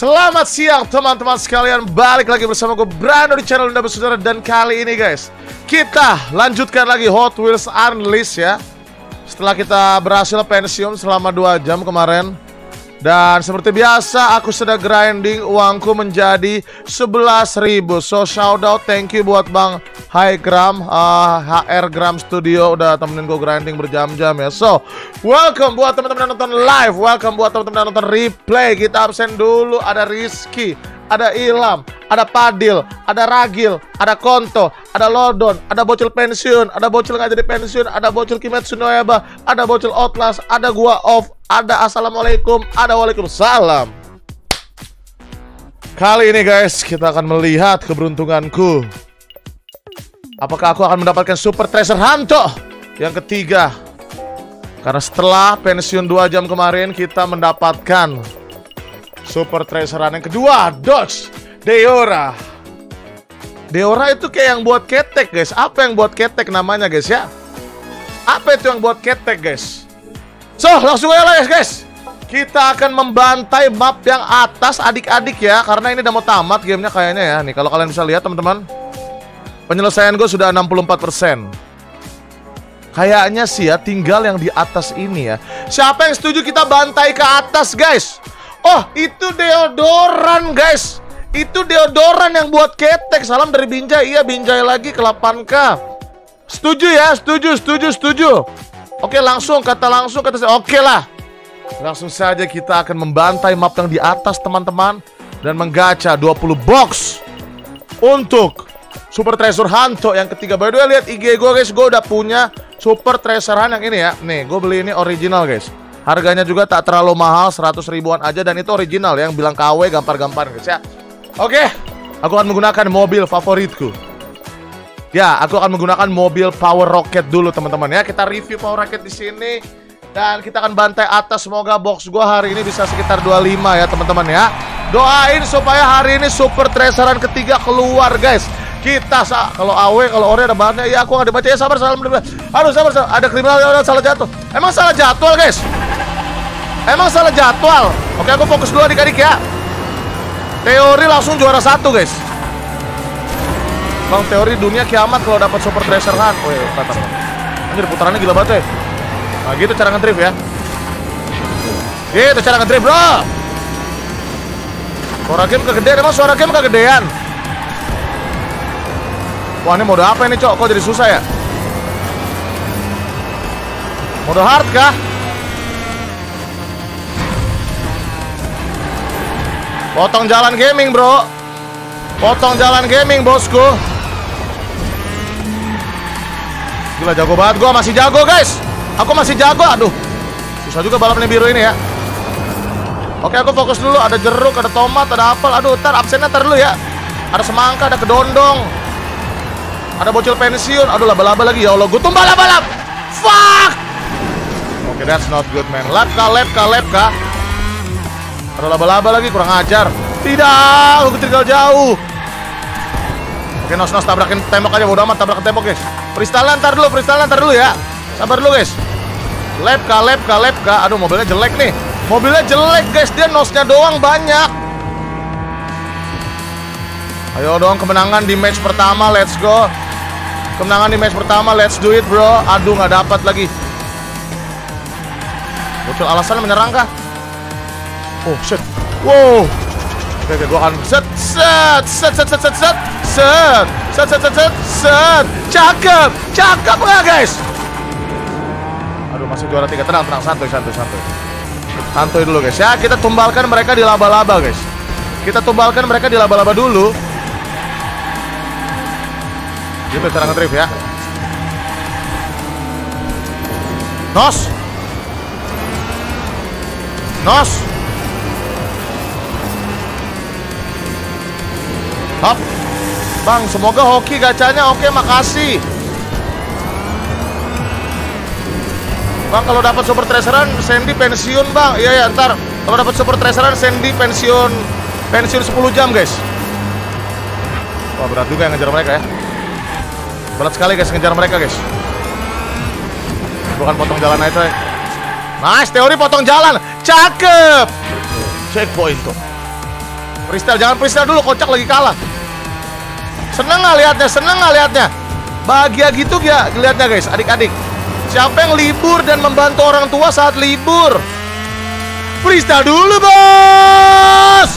Selamat siang teman-teman sekalian. Balik lagi bersama gue Brando di channel Anda Bersaudara Dan kali ini guys Kita lanjutkan lagi Hot Wheels Unleashed ya. Setelah kita berhasil pensiun selama 2 jam kemarin dan seperti biasa aku sudah grinding uangku menjadi 11.000 So shout out thank you buat Bang Hai Gram uh, HR Gram Studio udah temenin gue grinding berjam-jam ya. So welcome buat teman-teman yang nonton live. Welcome buat teman-teman yang nonton replay. Kita absen dulu ada Rizky ada Ilham, ada Padil, ada Ragil, ada Konto, ada Lodon, ada bocil pensiun, ada bocil nggak jadi pensiun, ada bocil Kimetsu no Yaiba, ada bocil Outlast, ada gua off, ada Assalamualaikum, ada Waalaikumsalam. Kali ini guys, kita akan melihat keberuntunganku. Apakah aku akan mendapatkan Super Treasure Hanto yang ketiga? Karena setelah pensiun 2 jam kemarin, kita mendapatkan Super Treasure yang kedua, Dodge Deora. Deora itu kayak yang buat ketek, guys. Apa yang buat ketek namanya, guys ya? Apa itu yang buat ketek, guys? So, langsung aja lah, guys, guys. Kita akan membantai map yang atas adik-adik ya, karena ini udah mau tamat gamenya kayaknya ya. Nih, kalau kalian bisa lihat, teman-teman. Penyelesaian gue sudah 64%. Kayaknya sih ya, tinggal yang di atas ini ya. Siapa yang setuju kita bantai ke atas, guys? Oh, itu deodoran, guys. Itu deodoran yang buat ketek. Salam dari Binjai. Iya, Binjai lagi ke 8K. Setuju ya? Setuju, setuju, setuju. Oke, langsung kata langsung kata saya. Oke lah. Langsung saja kita akan membantai map yang di atas, teman-teman, dan menggacha 20 box untuk Super Treasure Hanto yang ketiga. By the way, lihat IG gue guys, gue udah punya Super Treasure Hunt yang ini ya. Nih, gue beli ini original guys. Harganya juga tak terlalu mahal 100 ribuan aja dan itu original ya, yang bilang KW gampar-gampar guys ya. Oke, aku akan menggunakan mobil favoritku. Ya, aku akan menggunakan mobil Power Rocket dulu teman-teman ya. Kita review Power Rocket di sini dan kita akan bantai atas semoga box gua hari ini bisa sekitar 25 ya teman-teman ya. Doain supaya hari ini Super Treasurean ketiga keluar guys. Kita kalau AW kalau Ore ada bahannya ya aku nggak dibaca ya sabar sabar aduh sabar, sabar ada kriminal yang salah jatuh emang salah jadwal guys Emang salah jadwal. Oke, aku fokus dulu adik-adik ya. Teori langsung juara satu, guys. Bang, teori dunia kiamat kalau dapat super treasure hunt. Iya, kata Anjir, putarannya gila banget, ya. Nah, gitu cara ngedrift ya. Gitu cara ngedrift, bro. Suara game kegedean, emang suara game kegedean? Wah, ini mode apa ini, Cok? Kok jadi susah ya? Mode hard kah? Potong jalan gaming bro. Potong jalan gaming bosku. Gila jago banget Gue masih jago guys. Aku masih jago. Aduh. Susah juga balap biru ini ya. Oke aku fokus dulu. Ada jeruk, ada tomat, ada apel. Aduh ntar absennya ntar dulu ya. Ada semangka, ada kedondong. Ada bocil pensiun. Aduh laba-laba lagi. Ya Allah gue tumbal laba-laba. Fuck! Oke that's not good man. Kah, lap kah ada laba-laba lagi, kurang ajar. Tidak, lu ketinggal jauh. Oke, nos nos tabrakin tembok aja, bodo amat tabrakin tembok, guys. Freestyle ntar dulu, freestyle ntar dulu ya. Sabar dulu, guys. Lep ka, lep ka, lep ka. Aduh, mobilnya jelek nih. Mobilnya jelek, guys. Dia nosnya doang banyak. Ayo dong kemenangan di match pertama, let's go. Kemenangan di match pertama, let's do it, bro. Aduh, nggak dapat lagi. Muncul alasan menyerang kah? Oh shit. Wow. Oke, oke, gua akan set set set set set set set set set set set set set cakep cakep nggak guys aduh masih juara tiga tenang tenang santuy santuy santuy santuy dulu guys ya kita tumbalkan mereka di laba-laba guys kita tumbalkan mereka di laba-laba dulu gitu cara ngetrip ya nos nos Hop. Bang, semoga hoki gacanya oke, makasih. Bang, kalau dapat super treasurean, Sandy pensiun, Bang. Iya ya, ntar kalau dapat super treasurean, Sandy pensiun pensiun 10 jam, guys. Wah, berat juga yang ngejar mereka ya. Berat sekali, guys, ngejar mereka, guys. Bukan potong jalan aja, ya. Nice, teori potong jalan. Cakep. Checkpoint tuh. Freestyle, jangan freestyle dulu, kocak lagi kalah. Seneng nggak liatnya? Seneng nggak liatnya? Bahagia gitu ya liatnya guys, adik-adik. Siapa yang libur dan membantu orang tua saat libur? Freestyle dulu, bos!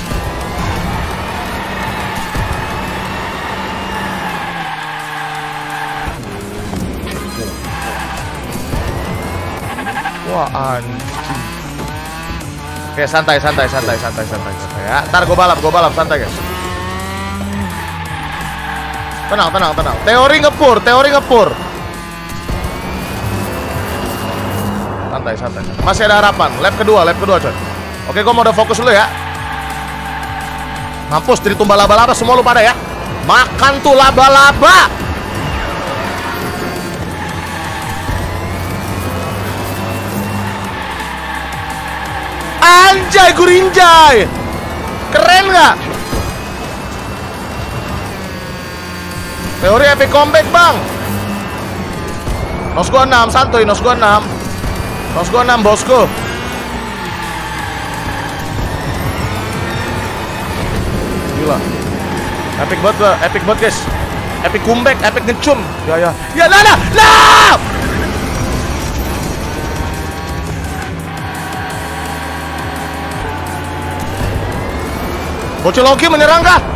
Wah anjing. Oke santai santai santai santai santai santai ya. Ntar gue balap gue balap santai guys. Tenang tenang tenang. Teori ngepur teori ngepur. Santai santai. Masih ada harapan. Lap kedua lap kedua coy. Oke gue mau udah fokus dulu ya. Mampus dari tumbal laba-laba semua lu pada ya. Makan tuh laba-laba. Anjay, gurinjay. Keren nggak? Teori epic comeback, Bang. Nos gua 6, santuy, nos gua 6. Nos gua 6, bosku. Gila. Epic banget, epic banget, guys. Epic comeback, epic ngecum. Ya, ya. Ya, nah, nah, nah! Bocil Loki menyerang kah?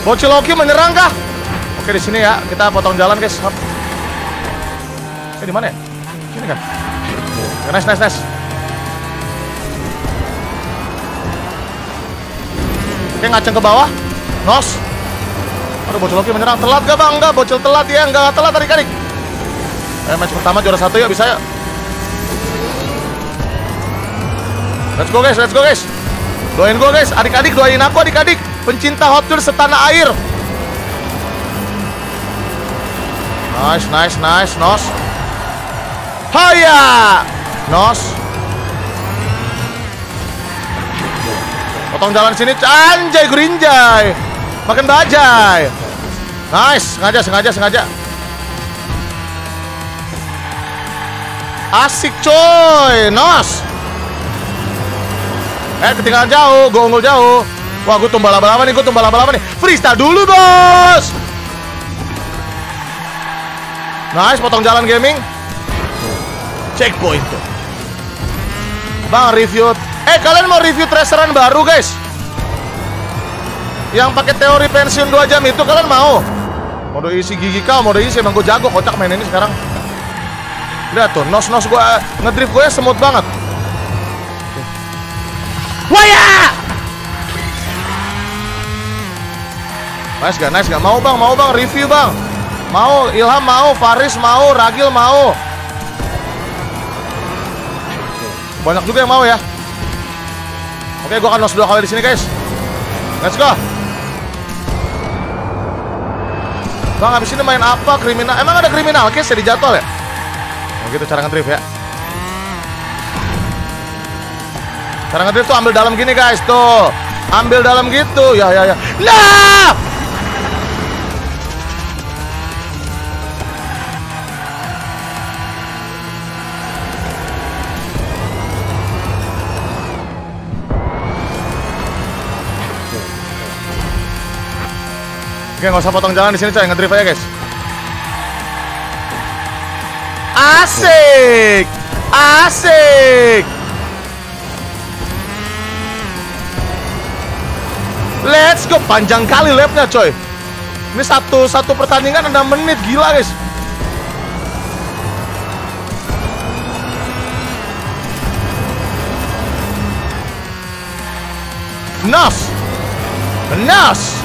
Bocil Loki menyerang kah? Oke di sini ya, kita potong jalan guys. Hop. Eh di mana ya? Sini kan? Ya, nice, nice, nice. Oke ngaceng ke bawah. Nos. Aduh bocil Loki menyerang. Telat gak bang? Enggak, bocil telat ya. Enggak telat tadi kadik. Eh match pertama juara satu ya bisa ya. Let's go guys, let's go guys. Doain gue guys, adik-adik doain aku adik-adik Pencinta Hot Wheels setanah air. Nice, nice, nice, Nos. Haya Nos. Potong jalan sini, anjay gerinjay. Makin bajai. Nice, sengaja, sengaja, sengaja. Asik coy, Nos. Eh ketinggalan jauh, gue unggul jauh Wah gue tumbal laba-laba nih, gue tumbal laba-laba nih. Freestyle dulu bos! Nice, potong jalan gaming. Checkpoint. Bang review. Eh kalian mau review traceran baru guys? Yang pakai teori pensiun 2 jam itu kalian mau? Mode isi gigi kau, mode isi emang gue jago kocak main ini sekarang. Lihat tuh, nos-nos gue ngedrift gue semut banget. Waya! Nice gak? Nice gak? Mau bang, mau bang, review bang Mau, Ilham mau, Faris mau, Ragil mau Banyak juga yang mau ya Oke, gue akan nos dua kali di sini guys Let's go Bang, abis ini main apa? Kriminal? Emang ada kriminal case di jadwal ya? Oh gitu cara ngedrift ya Cara ngedrift tuh ambil dalam gini guys, tuh. Ambil dalam gitu. Ya ya ya. Nah! Oke, nggak usah potong jalan di sini, coy. Ngedrift aja, guys. Asik! Asik! Let's go panjang kali lapnya coy. Ini satu satu pertandingan 6 menit gila guys. Nas. Nas.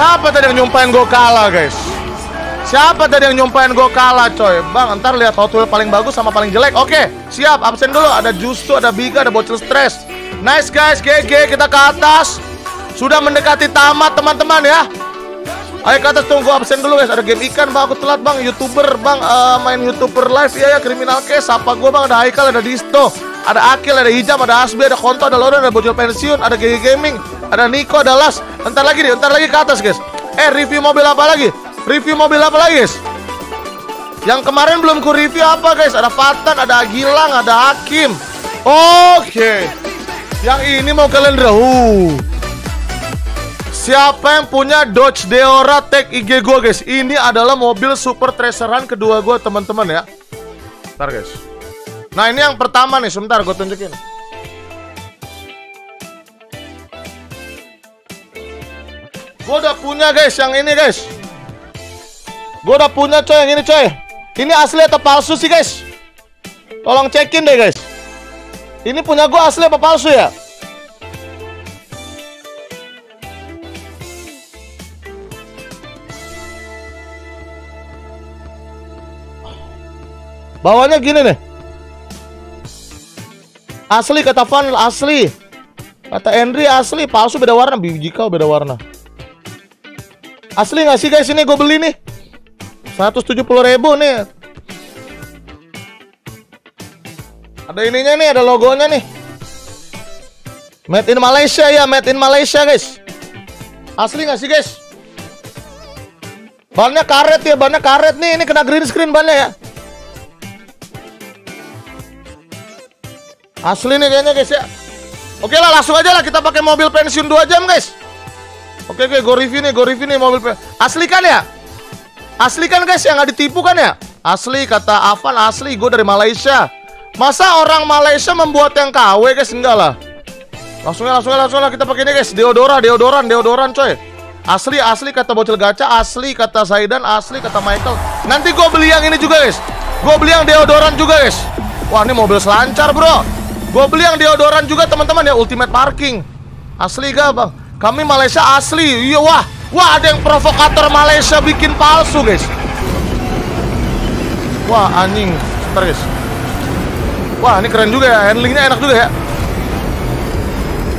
Siapa tadi yang nyumpahin gue kalah guys? Siapa tadi yang nyumpahin gue kalah coy? Bang ntar lihat Hot Wheels paling bagus sama paling jelek. Oke siap. Absen dulu. Ada Justo, ada Biga, ada Bocil Stress. Nice guys. GG kita ke atas. Sudah mendekati tamat teman-teman ya. Ayo ke atas tunggu absen dulu guys. Ada game ikan bang. Aku telat bang. Youtuber bang. Uh, Main Youtuber live. Ya ya Kriminal case. Apa gue bang? Ada Haikal ada Disto Ada Akil ada Hijam ada Asbi ada Konto ada Loren ada Bocil Pensiun Ada GG Gaming Ada Niko ada Las Ntar lagi nih Ntar lagi ke atas guys Eh, review mobil apa lagi? Review mobil apa lagi, guys? Yang kemarin belum ku review apa, guys? Ada Fatan, ada Agilang, ada Hakim. Oke. Yang ini mau kalian Uh. Siapa yang punya Dodge Deora Tech IG gue, guys? Ini adalah mobil super treasurean kedua gue, teman-teman ya. Ntar, guys. Nah, ini yang pertama nih. Sebentar, gue tunjukin. Gue udah punya guys yang ini guys. Gue udah punya coy yang ini coy. Ini asli atau palsu sih guys? Tolong cekin deh guys. Ini punya gue asli apa palsu ya? Bawahnya gini nih Asli kata Van asli. Kata Henry asli. Palsu beda warna. Biji kau beda warna. Asli nggak sih guys? Ini gue beli nih. 170 ribu nih. Ada ininya nih, ada logonya nih. Made in Malaysia ya, made in Malaysia guys. Asli nggak sih guys? Bannya karet ya, bannya karet nih. Ini kena green screen bannya ya Asli nih kayaknya guys ya Oke lah langsung aja lah kita pakai mobil pensiun 2 jam guys Oke oke, gue review nih, gue review nih mobil asli kan ya? Asli kan guys, yang nggak ditipu kan ya? Asli kata Avan asli, gue dari Malaysia. Masa orang Malaysia membuat yang KW guys enggak lah? Langsungnya langsungnya langsungnya kita pakai ini guys, deodora, deodoran, deodoran coy. Asli asli kata bocil gacha, asli kata Zaidan, asli kata Michael. Nanti gue beli yang ini juga guys. Gue beli yang deodoran juga guys. Wah ini mobil selancar bro. Gue beli yang deodoran juga teman-teman ya, ultimate parking. Asli gak bang? Kami Malaysia asli. Iya wah. Wah, ada yang provokator Malaysia bikin palsu, guys. Wah, anjing. Guys. Wah, ini keren juga ya. Handlingnya enak juga ya.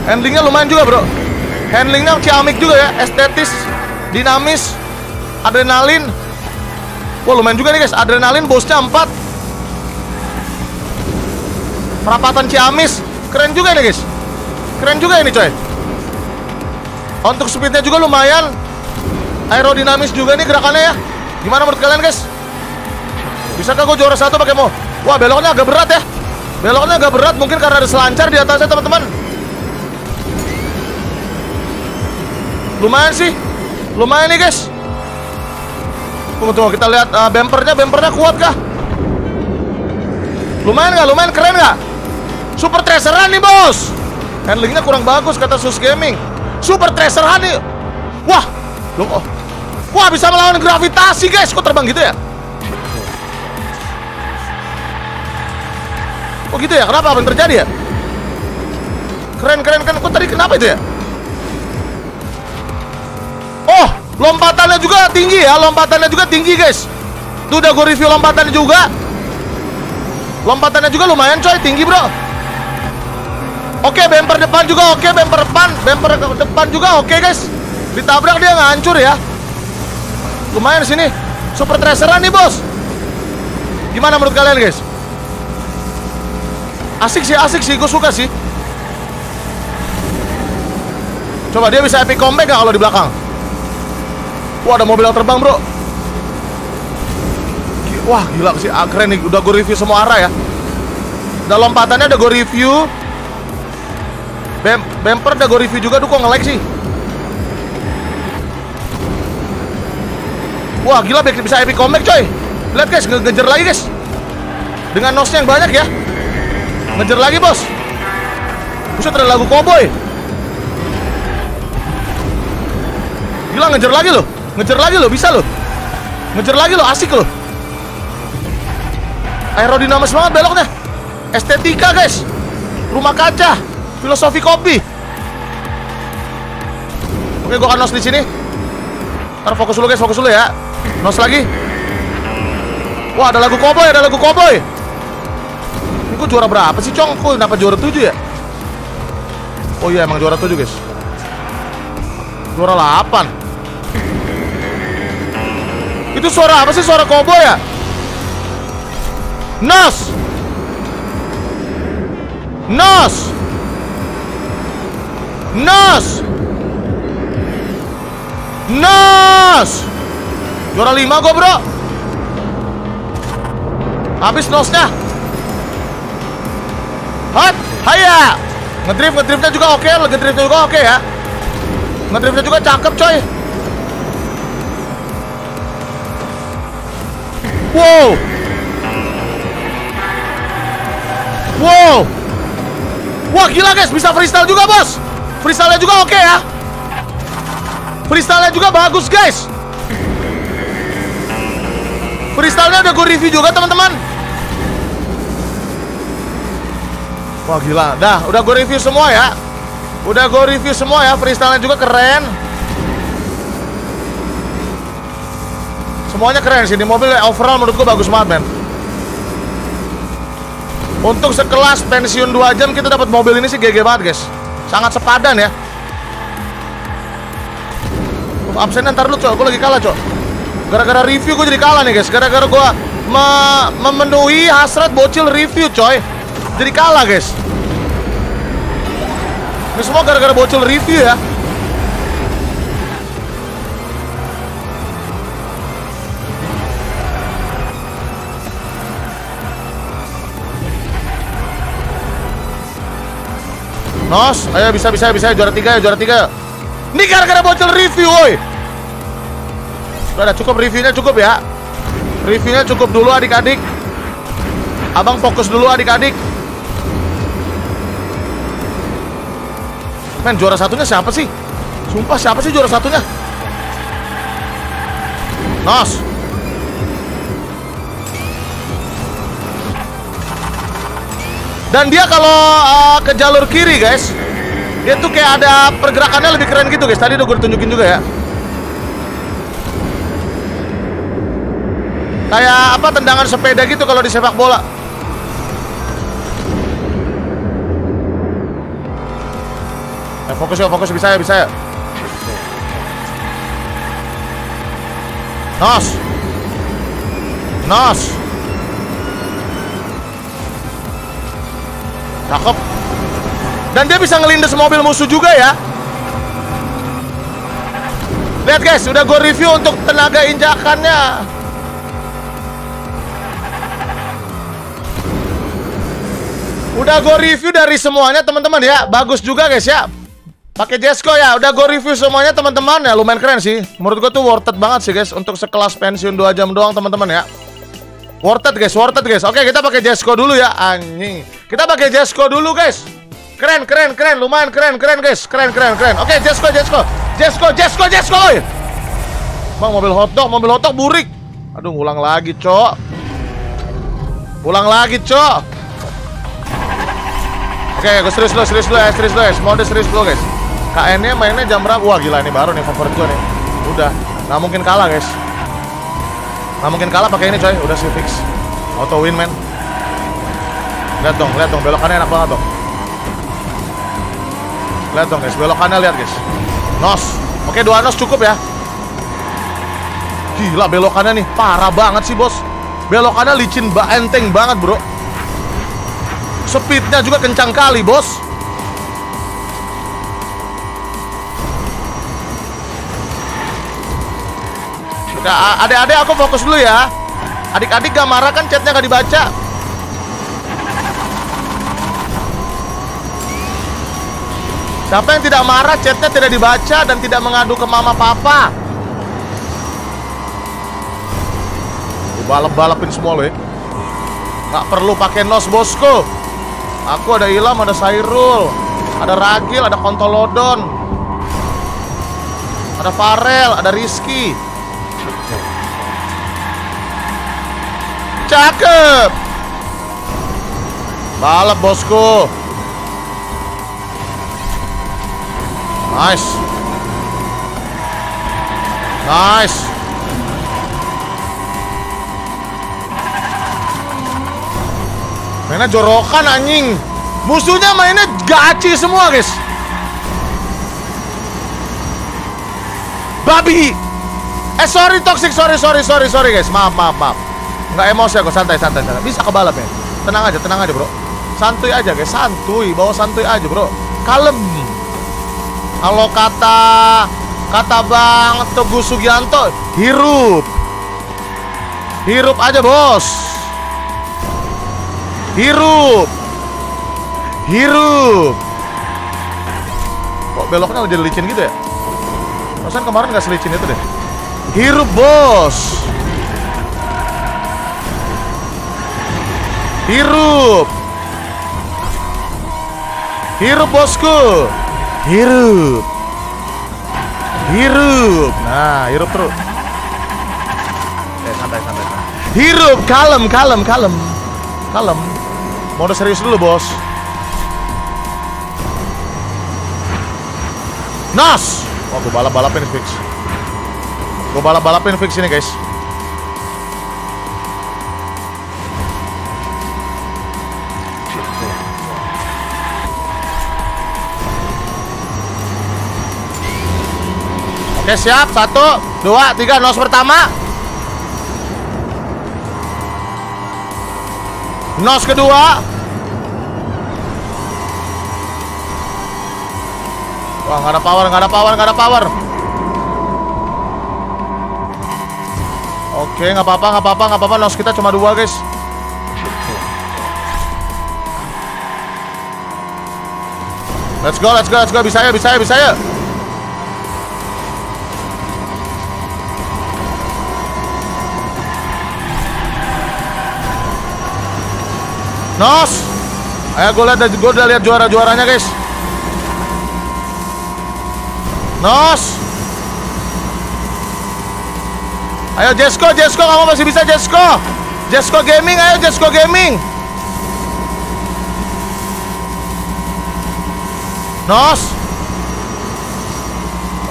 Handlingnya lumayan juga, bro. Handlingnya ciamik juga ya. Estetis, dinamis, adrenalin. Wah, lumayan juga nih, guys. Adrenalin bosnya 4. Perapatan Ciamis. Keren juga nih, guys. Keren juga ini, coy. Untuk speednya juga lumayan Aerodinamis juga nih gerakannya ya Gimana menurut kalian guys? Bisakah gue juara satu pakai mau? Wah beloknya agak berat ya Beloknya agak berat mungkin karena ada selancar di atasnya teman-teman Lumayan sih Lumayan nih guys Tunggu tunggu kita lihat uh, bumpernya Bumpernya kuat kah? Lumayan gak? Lumayan keren gak? Super traceran nih bos Handlingnya kurang bagus kata Sus Gaming Super Tracer Honey. Wah, loh, oh. Wah, bisa melawan gravitasi, guys. Kok terbang gitu ya? Oh gitu ya? Kenapa? Apa yang terjadi ya? Keren, keren, keren. Kok tadi kenapa itu ya? Oh, lompatannya juga tinggi ya. Lompatannya juga tinggi, guys. Tuh udah gue review lompatannya juga. Lompatannya juga lumayan, coy. Tinggi, bro. Oke, bumper depan juga oke, bumper depan, bumper depan juga oke, guys. Ditabrak dia nggak hancur ya. Lumayan sini. Super traceran nih, Bos. Gimana menurut kalian, guys? Asik sih, asik sih, gue suka sih. Coba dia bisa epic comeback gak kalau di belakang? Wah, ada mobil yang terbang, bro. Wah, gila sih, ah, keren nih. Udah gue review semua arah ya. Udah lompatannya udah gue review. Bem bumper udah gue review juga tuh kok nge-like sih? Wah gila bisa epic comeback coy. Lihat guys ngejar lagi guys. Dengan nosnya yang banyak ya. Ngejar lagi bos. Buset ada lagu cowboy. Gila ngejar lagi loh. Ngejar lagi loh bisa loh. Ngejar lagi loh asik loh. Aerodinamis banget beloknya. Estetika guys. Rumah kaca Filosofi kopi. Oke, gua akan nos di sini. Ntar fokus dulu guys, fokus dulu ya. Nos lagi. Wah, ada lagu cowboy, ada lagu cowboy. Ini gua juara berapa sih, Cong? Kok dapat juara 7 ya? Oh iya, emang juara 7, guys. Juara 8. Itu suara apa sih? Suara cowboy ya? Nos! Nos! Nos! No! Bos Juara 5 gue bro. Habis nosnya Hot Haya. Ngedrift ngedriftnya juga oke Ngedriftnya juga oke ya. Ngedriftnya juga cakep coy. Wow. Wow. Wah gila guys. Bisa freestyle juga bos Freestyle juga oke ya. Freestyle juga bagus guys. Freestyle-nya udah gue review juga teman-teman. Wah gila. Dah udah gue review semua ya. Udah gue review semua ya. Freestyle-nya juga keren. Semuanya keren sih. Di mobil overall menurut gue bagus banget men. Untuk sekelas pensiun 2 jam Kita dapat mobil ini sih GG banget guys Sangat sepadan ya. Absennya ntar lu cok. Gue lagi kalah cok. Gara-gara review gue jadi kalah nih guys. Gara-gara gue me memenuhi hasrat bocil review coy. Jadi kalah guys. Ini semua gara-gara bocil review ya Nos, ayo bisa bisa bisa juara tiga ya juara tiga. Ini gara-gara bocil review, woi. Udah, cukup reviewnya cukup ya Reviewnya cukup dulu adik-adik Abang fokus dulu adik-adik Men juara satunya siapa sih? Sumpah siapa sih juara satunya? Nos Dan dia kalau uh, ke jalur kiri guys Dia tuh kayak ada pergerakannya lebih keren gitu guys Tadi udah gue tunjukin juga ya Kayak apa tendangan sepeda gitu kalau di sepak bola. Eh, fokus ya, fokus bisa ya, bisa ya. Nos. Nos. Cakep. Dan dia bisa ngelindes mobil musuh juga ya. Lihat guys, udah gue review untuk tenaga injakannya. Udah gue review dari semuanya teman-teman ya. Bagus juga guys ya. Pakai Jesco ya. Udah gue review semuanya teman-teman ya. Lumayan keren sih. Menurut gue tuh worth it banget sih guys untuk sekelas pensiun 2 jam doang teman-teman ya. Worth it guys, worth it guys. Oke, kita pakai Jesco dulu ya. Anjing. Kita pakai Jesco dulu guys. Keren, keren, keren. Lumayan keren, keren guys. Keren, keren, keren. Oke, Jesco, Jesco. Jesco, Jesco, Jesco. Bang, mobil hotdog, mobil hotdog burik. Aduh, ngulang lagi, cok. Ulang lagi, cok. Oke, gue serius dulu, serius dulu ya, serius dulu ya. Udah serius dulu guys. KN-nya mainnya jam berapa? Wah gila ini baru nih favorit gue nih. Udah, nggak mungkin kalah guys. Nggak mungkin kalah pakai ini coy, udah sih fix. Auto win man. Lihat dong, lihat dong, belokannya enak banget dong. Lihat dong guys, belokannya lihat guys. Nos, oke dua nos cukup ya. Gila belokannya nih, parah banget sih bos. Belokannya licin, enteng banget bro. Speednya juga kencang kali, bos. Adik-adik aku fokus dulu ya. Adik-adik gak marah kan chatnya gak dibaca. Siapa yang tidak marah chatnya tidak dibaca dan tidak mengadu ke mama papa. Balap-balapin semua loh ya. Gak perlu pakai nos bosku. Aku ada Ilham, ada Sairul, ada Ragil, ada Kontolodon, ada Farel, ada Rizky. Cakep. Balap bosku. Nice. Nice. Mainnya jorokan anjing. Musuhnya mainnya gaci semua, guys. Babi. Eh sorry toxic, sorry sorry sorry sorry guys. Maaf maaf maaf. Nggak emosi aku, santai santai santai. Bisa kebalap ya. Tenang aja, tenang aja, Bro. Santuy aja guys, santuy. Bawa santuy aja, Bro. Kalem. Kalau kata Kata Bang Teguh Sugianto, hirup. Hirup aja, Bos. Hirup. Hirup. Kok beloknya udah licin gitu ya? Perasaan kemarin nggak selicin itu deh. Hirup, Bos. Hirup. Hirup, Bosku. Hirup. Hirup. Nah, hirup terus. Eh, santai, santai. Hirup, kalem, kalem, kalem. Kalem. Mode serius dulu, bos. Nas! Wah, gue balap-balapin fix. Gue balap-balapin fix ini, guys. Oke siap. Satu Dua Tiga. Nos pertama. Nos kedua. Wah nggak ada power nggak ada power nggak ada power. Oke nggak apa-apa nggak apa-apa nggak apa-apa. Nos kita cuma dua guys. Let's go, let's go, let's go. Bisa ya, bisa ya, bisa ya. Nos. Ayo gue lihat gue udah lihat juara-juaranya, guys. Nos. Ayo Jesko, Jesko kamu masih bisa Jesko. Jesko Gaming, ayo Jesko Gaming. Nos.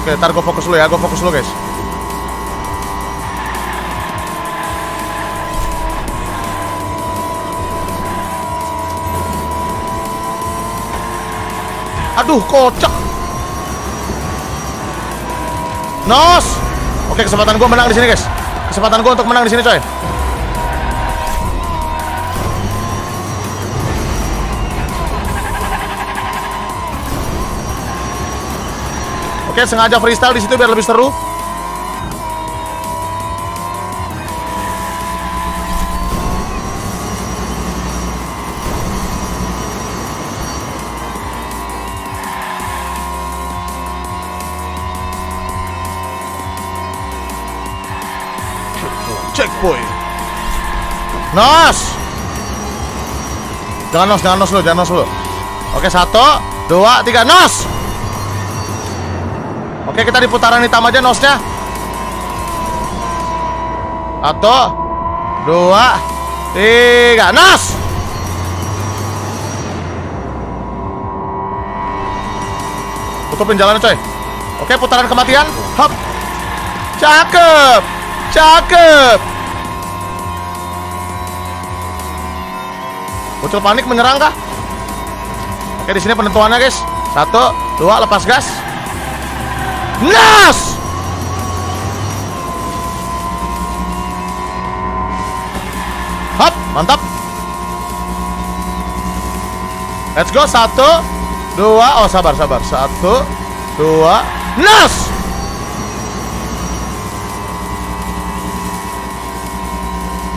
Oke, ntar gue fokus dulu ya, gue fokus dulu guys. Aduh, kocak. Nos. Oke, kesempatan gue menang di sini, guys. Kesempatan gue untuk menang di sini, coy. Oke, sengaja freestyle di situ biar lebih seru. Nos. Jangan nos, jangan nos lu, jangan nos lu. Oke, satu, dua, tiga, nos. Oke, kita di putaran hitam aja nosnya. Satu, dua, tiga, nos. Tutupin jalannya, coy. Oke, putaran kematian. Hop. Cakep. Cakep. Bocil panik menyerang kah? Oke, di sini penentuannya, guys. Satu, dua, lepas gas. Nas! Hop, mantap. Let's go, satu, dua, oh sabar, sabar, satu, dua, nas!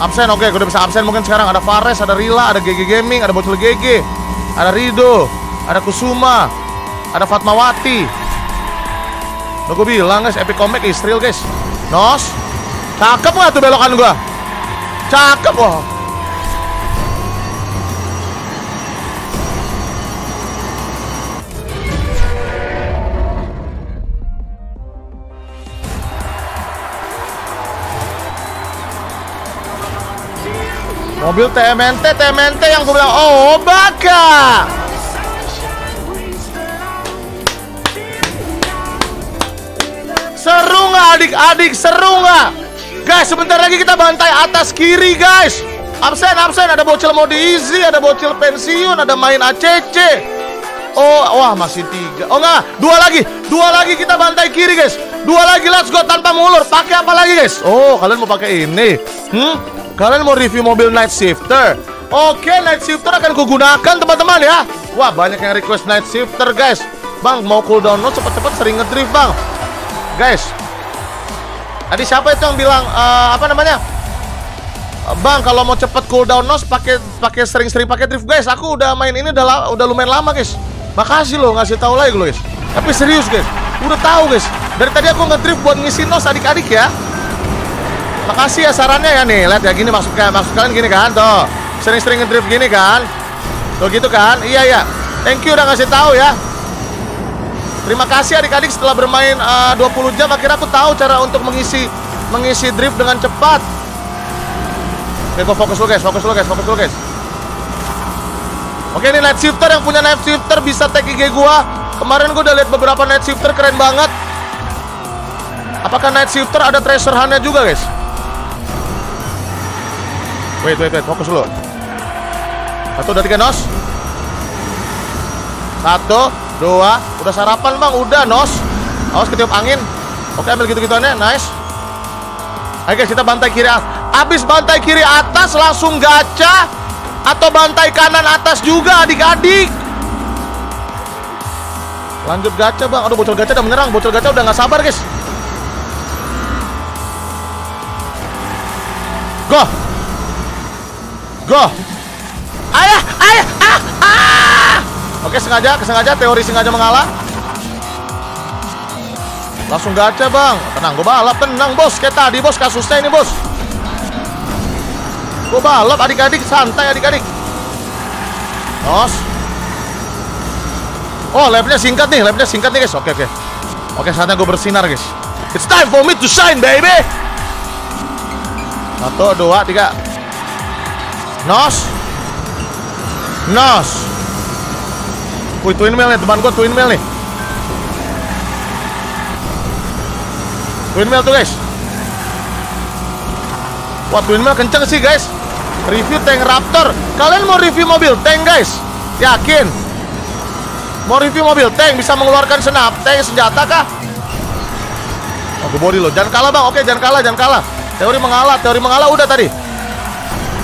Absen, oke, gue udah bisa absen. Mungkin sekarang ada Fares, ada Rila, ada GG Gaming, ada Bocil GG, ada Rido, ada Kusuma, ada Fatmawati, Lo gue bilang guys, Epic Comic is guys. Nos Cakep gak tuh belokan gue? Cakep wah Mobil TMNT, TMNT yang gue bilang Oh baka Seru nggak adik-adik? Seru nggak? Guys, sebentar lagi kita bantai atas kiri guys. Absen, absen, ada bocil mau diisi, ada bocil pensiun, ada main ACC Oh, wah masih tiga. Oh enggak, dua lagi. Dua lagi kita bantai kiri guys. Dua lagi, let's go tanpa mulur. Pakai apa lagi guys? Oh, kalian mau pakai ini? Hmm? Kalian mau review mobil Night Shifter Oke, Night Shifter akan kugunakan teman-teman ya Wah, banyak yang request Night Shifter guys Bang, mau cooldown lo cepet-cepet sering ngedrift bang Guys. Tadi siapa itu yang bilang eh, apa namanya? Eh, Bang, kalau mau cepet cooldown nos pakai pakai sering-sering pakai drift guys. Aku udah main ini udah udah lumayan lama guys. Makasih loh ngasih tahu lagi loh guys. Tapi serius guys, udah tahu guys. Dari tadi aku ngedrift buat ngisi nos adik-adik ya. Makasih ya sarannya ya nih. Lihat ya gini maksud maksud kalian gini kan tuh. Sering-sering ngedrift gini kan. Tuh gitu kan? Iya ya. Thank you udah ngasih tahu ya. Terima kasih adik-adik setelah bermain uh, 20 jam akhirnya aku tahu cara untuk mengisi mengisi drift dengan cepat. Oke, gua fokus dulu guys, fokus dulu guys, fokus dulu guys. Oke, ini night shifter yang punya night shifter bisa tag IG gua. Kemarin gua udah lihat beberapa night shifter keren banget. Apakah night shifter ada treasure hunt-nya juga, guys? Wait, wait, wait, fokus dulu. Satu, dua, tiga, nos. Satu, dua, udah sarapan bang, udah nos. Awas ketiup angin. Oke, ambil gitu-gituannya, nice. Ayo guys, kita bantai kiri atas. Abis bantai kiri atas langsung gacha atau bantai kanan atas juga adik-adik. Lanjut gacha bang. Aduh bocor gacha udah menyerang. Bocor gacha udah nggak sabar guys. Go. Go. Ayah, ayah, ah, ah. Oke sengaja, sengaja teori sengaja mengalah. Langsung gacha bang. Tenang, gue balap tenang bos. Kayak tadi bos kasusnya ini bos. Gue balap adik-adik santai adik-adik. Nos. Oh labnya singkat nih, labnya singkat nih guys. Oke oke. Oke saatnya gue bersinar guys. It's time for me to shine baby. Satu, dua, tiga. Nos. Nos. Wih twin mail nih, teman gue twin mail nih. Twin mail tuh guys. Wah twin mail kenceng sih guys. Review tank Raptor. Kalian mau review mobil tank guys? Yakin? Mau review mobil tank bisa mengeluarkan senap tank senjata kah? Oh, gue body lo. Jangan kalah bang. Oke, jangan kalah, jangan kalah. Teori mengalah, teori mengalah udah tadi.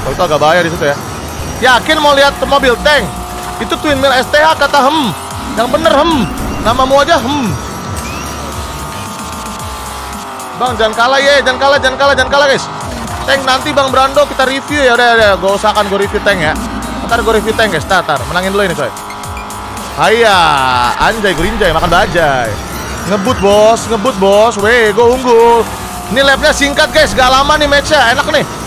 Oh, itu agak bahaya di situ ya. Yakin mau lihat mobil tank? Itu twin mill STH kata hem. Yang bener hem. Namamu aja hem. Bang, jangan kalah ya, jangan kalah, jangan kalah, jangan kalah guys. Tank nanti Bang Brando kita review ya. Udah, udah, gue usahakan gue review tank ya. Ntar gue review tank guys, ntar, ntar. Menangin dulu ini coy. Haya, anjay gerinjay makan bajai. Ngebut bos, ngebut bos. Weh, gue unggul. Ini lapnya singkat guys, gak lama nih matchnya, enak nih.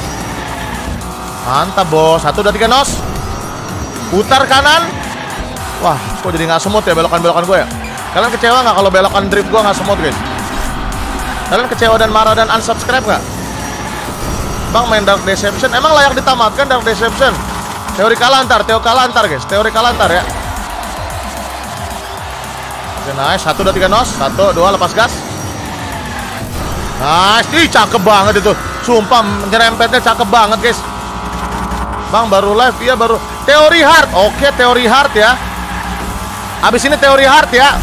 Mantap bos, satu dua tiga nos. Putar kanan. Wah, kok jadi nggak semut ya belokan-belokan gue ya? Kalian kecewa nggak kalau belokan drift gue nggak semut guys? Kalian kecewa dan marah dan unsubscribe nggak? Bang main Dark Deception, emang layak ditamatkan Dark Deception? Teori kalah antar, teori kalah antar guys, teori kalah antar ya. Oke nice, satu dua tiga nos, satu dua lepas gas. Nice, ih cakep banget itu. Sumpah nyerempetnya cakep banget guys. Bang baru live ya baru teori hard. Oke teori hard ya. Habis ini teori hard ya.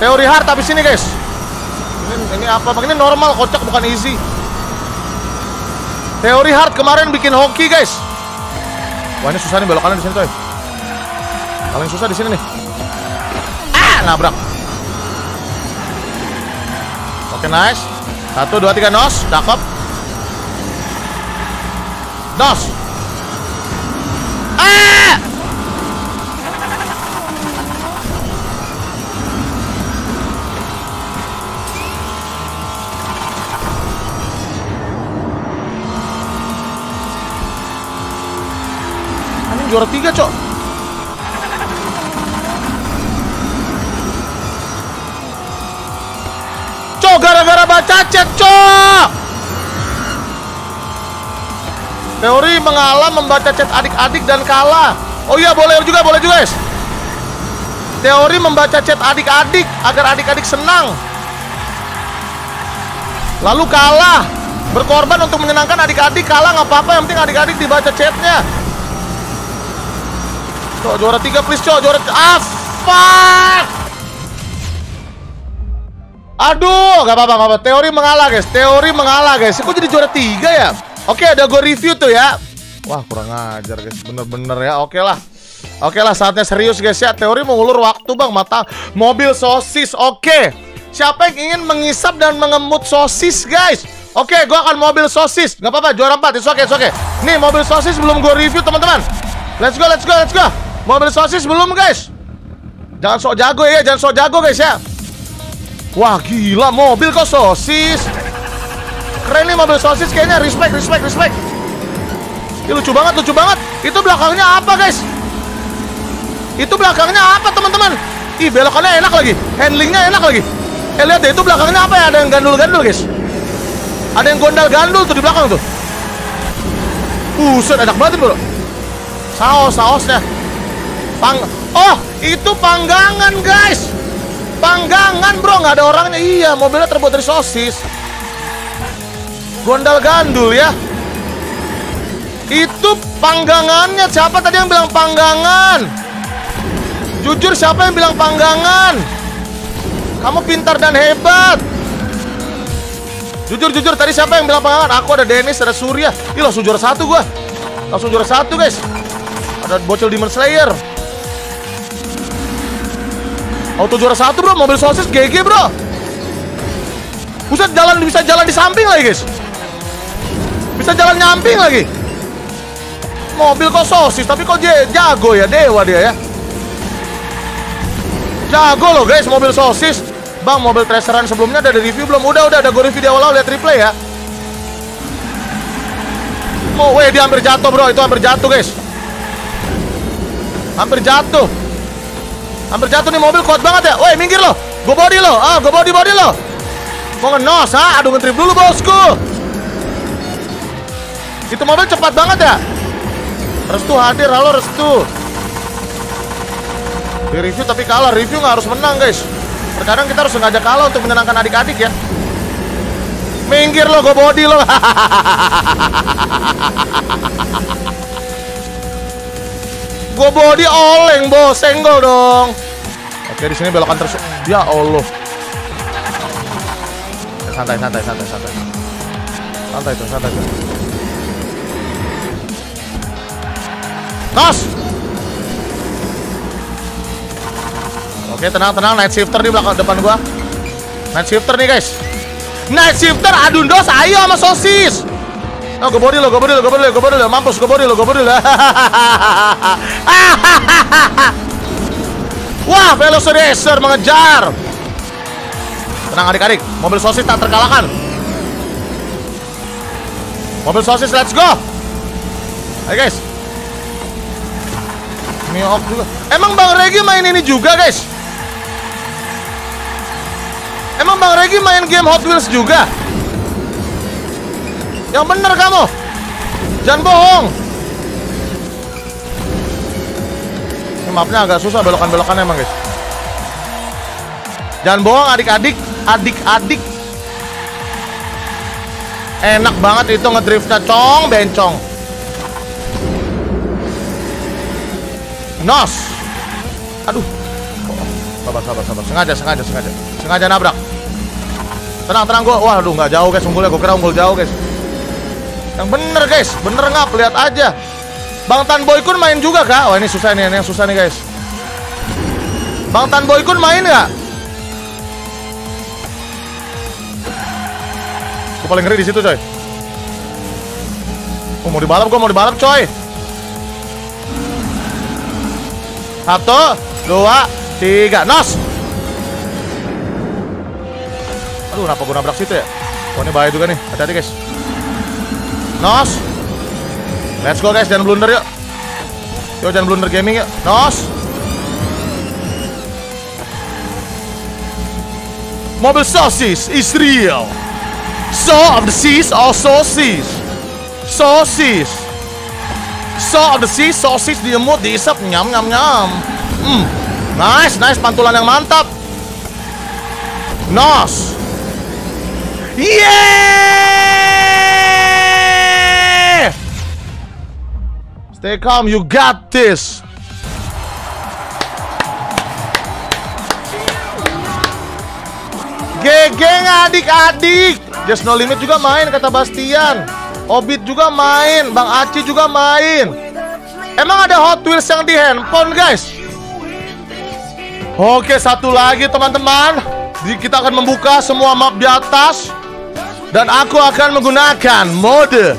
Teori hard habis ini guys. Ini, ini apa? Ini normal kocak bukan easy. Teori hard kemarin bikin hoki guys. Wah ini susah nih belokannya di sini coy. Paling susah di sini nih. Ah nabrak. Oke nice. Satu dua tiga nos, cakep. Nos. Ah! Juara tiga, Cok. Cok, gara-gara baca chat, Cok. Teori mengalah membaca chat adik-adik dan kalah. Oh iya, boleh juga, boleh juga, guys. Teori membaca chat adik-adik agar adik-adik senang. Lalu kalah. Berkorban untuk menyenangkan adik-adik kalah nggak apa-apa, yang penting adik-adik dibaca chatnya. Cok, juara tiga please, Cok. Juara Ah! Aduh, gak apa-apa, gak apa. Teori mengalah, guys. Teori mengalah, guys. Kok jadi juara tiga ya? Oke, ada gue review tuh ya. Wah, kurang ajar, guys. Bener-bener ya. Oke lah. Oke lah, saatnya serius, guys ya. Teori mengulur waktu, bang. Mata mobil sosis. Oke. siapa yang ingin mengisap dan mengemut sosis, guys? Oke, gue akan mobil sosis. Gak apa-apa, juara 4. It's okay, it's okay. Nih, mobil sosis belum gue review, teman-teman. Let's go, let's go, let's go. Mobil sosis belum, guys. Jangan sok jago ya, jangan sok jago, guys ya. Wah, gila, mobil kok sosis. Keren nih mobil sosis kayaknya. Respect, respect, respect. Ini lucu banget, lucu banget. Itu belakangnya apa, guys? Itu belakangnya apa, teman-teman? Ih, belokannya enak lagi. Handlingnya enak lagi. Eh, lihat deh, itu belakangnya apa ya? Ada yang gandul-gandul, guys. Ada yang gondal-gandul tuh di belakang tuh. Buset, enak banget, bro. Saus, sausnya. Pang Oh, itu panggangan, guys. Panggangan, bro. Nggak ada orangnya. Iya, mobilnya terbuat dari sosis. Gondal gandul ya. Itu panggangannya. Siapa tadi yang bilang panggangan? Jujur, siapa yang bilang panggangan? Kamu pintar dan hebat. Jujur, jujur, tadi siapa yang bilang panggangan? Aku ada Dennis, ada Surya. Ih, langsung juara satu gua. Langsung juara satu, guys. Ada bocil Demon Slayer. Auto juara satu, bro. Mobil sosis GG, bro. Buset, jalan bisa jalan di samping lagi, guys. Bisa jalan nyamping lagi. Mobil kok sosis, tapi kok dia jago ya, dewa dia ya. Jago loh, guys, mobil sosis. Bang, mobil traceran sebelumnya ada review belum? Udah, udah, ada gue review di awal-awal, lihat replay ya. Oh, weh, dia hampir jatuh, bro. Itu hampir jatuh, guys. Hampir jatuh. Hampir jatuh nih mobil kuat banget ya. Weh, minggir lo. Gue body lo. Ah, gue body body lo. Mau ngenos, ha? Aduh, ngetrip dulu, bosku. Itu mobil cepat banget ya. Restu hadir, halo Restu. Di review tapi kalah. Review nggak harus menang, guys. Terkadang kita harus sengaja kalah untuk menyenangkan adik-adik ya. Minggir lo, gue body lo. gue body oleng, bos. Senggol dong. Oke, di sini belokan terus. Ya Allah. Santai, santai, santai, santai. Santai tuh, santai tuh. Tos. Oke, tenang, tenang. Night shifter di belakang depan gua. Night shifter nih, guys. Night shifter adundos ayo sama sosis. Oh, gue body lo, gue body lo, gue body lo, gue lo, mampus, gue body lo, gue body lo. Wah, Velociracer mengejar. Tenang adik-adik, mobil sosis tak terkalahkan. Mobil sosis, let's go. Ayo guys. Juga. Emang Bang Regi main ini juga, guys? Emang Bang Regi main game Hot Wheels juga? Yang bener kamu. Jangan bohong. Ini mapnya agak susah belokan-belokan emang guys. Jangan bohong adik-adik. Adik-adik. Enak banget itu ngedriftnya. Cong bencong Nos Aduh Sabar sabar sabar Sengaja sengaja sengaja Sengaja nabrak Tenang tenang gue Waduh nggak jauh guys unggulnya Gue kira unggul jauh guys yang bener guys, bener ngap, lihat aja. Bang Tan Boy Kun main juga kak? Wah ini susah nih, ini yang susah nih guys. Bang Tan Boy Kun main nggak? Gue paling ngeri di situ coy. Oh, mau dibalap gue mau dibalap coy. Satu, dua, tiga, nos. Aduh, kenapa gue nabrak situ ya? Oh ini bahaya juga nih, hati-hati guys. Nos Let's go guys, jangan blunder yuk. Yuk jangan blunder gaming yuk. Nos Mobil sosis is real. So of the seas also seas Sosis So of the seas, sosis diemut, diisap, nyam nyam nyam Hmm, nice, nice, pantulan yang mantap Nos Yeah! Stay calm, you got this. Gegeng adik-adik. Just no limit juga main kata Bastian. Obit juga main, Bang Aci juga main. Emang ada Hot Wheels yang di handphone, guys? Oke, satu lagi teman-teman. Kita akan membuka semua map di atas dan aku akan menggunakan mode.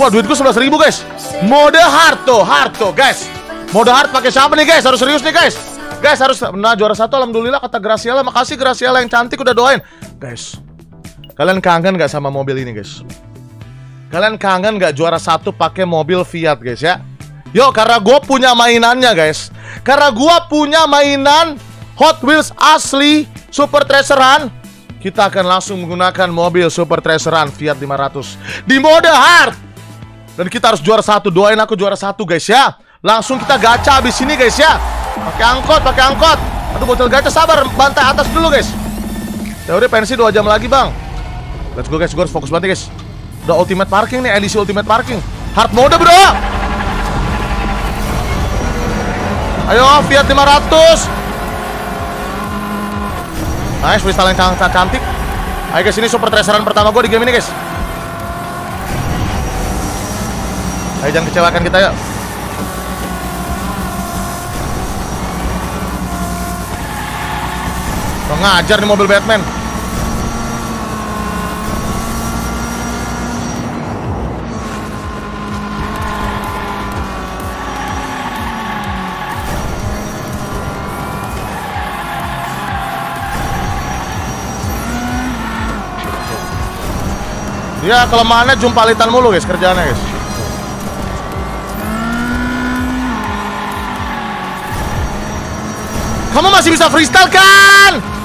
Wah, duitku 11.000 ribu guys. Mode hard tuh guys. Mode hard pakai siapa nih guys? Harus serius nih guys. Guys harus nah juara satu alhamdulillah kata Graciela. Makasih Graciela yang cantik udah doain. Guys, kalian kangen gak sama mobil ini guys? Kalian kangen gak juara satu pakai mobil Fiat guys ya? Yo, karena gue punya mainannya guys. Karena gue punya mainan Hot Wheels asli Super Traceran. Kita akan langsung menggunakan mobil Super Traceran Fiat 500 di mode hard. Dan kita harus juara satu. Doain aku juara satu guys ya. Langsung kita gacha abis ini guys ya. Pakai angkot, pakai angkot. Aduh bocil gacha sabar, bantai atas dulu guys. Udah pensi 2 jam lagi bang. Let's go guys, gue harus fokus banget guys. Udah ultimate parking nih, edisi ultimate parking. Hard mode bro. Ayo Fiat 500. Nice, freestyle yang can- can- cantik. Ayo guys, ini super traceran pertama gue di game ini guys. Ayo jangan kecewakan kita ya. Mengajar nih mobil Batman. Dia kelemahannya jumpalitan mulu guys kerjaannya guys. Kamu masih bisa freestyle kan?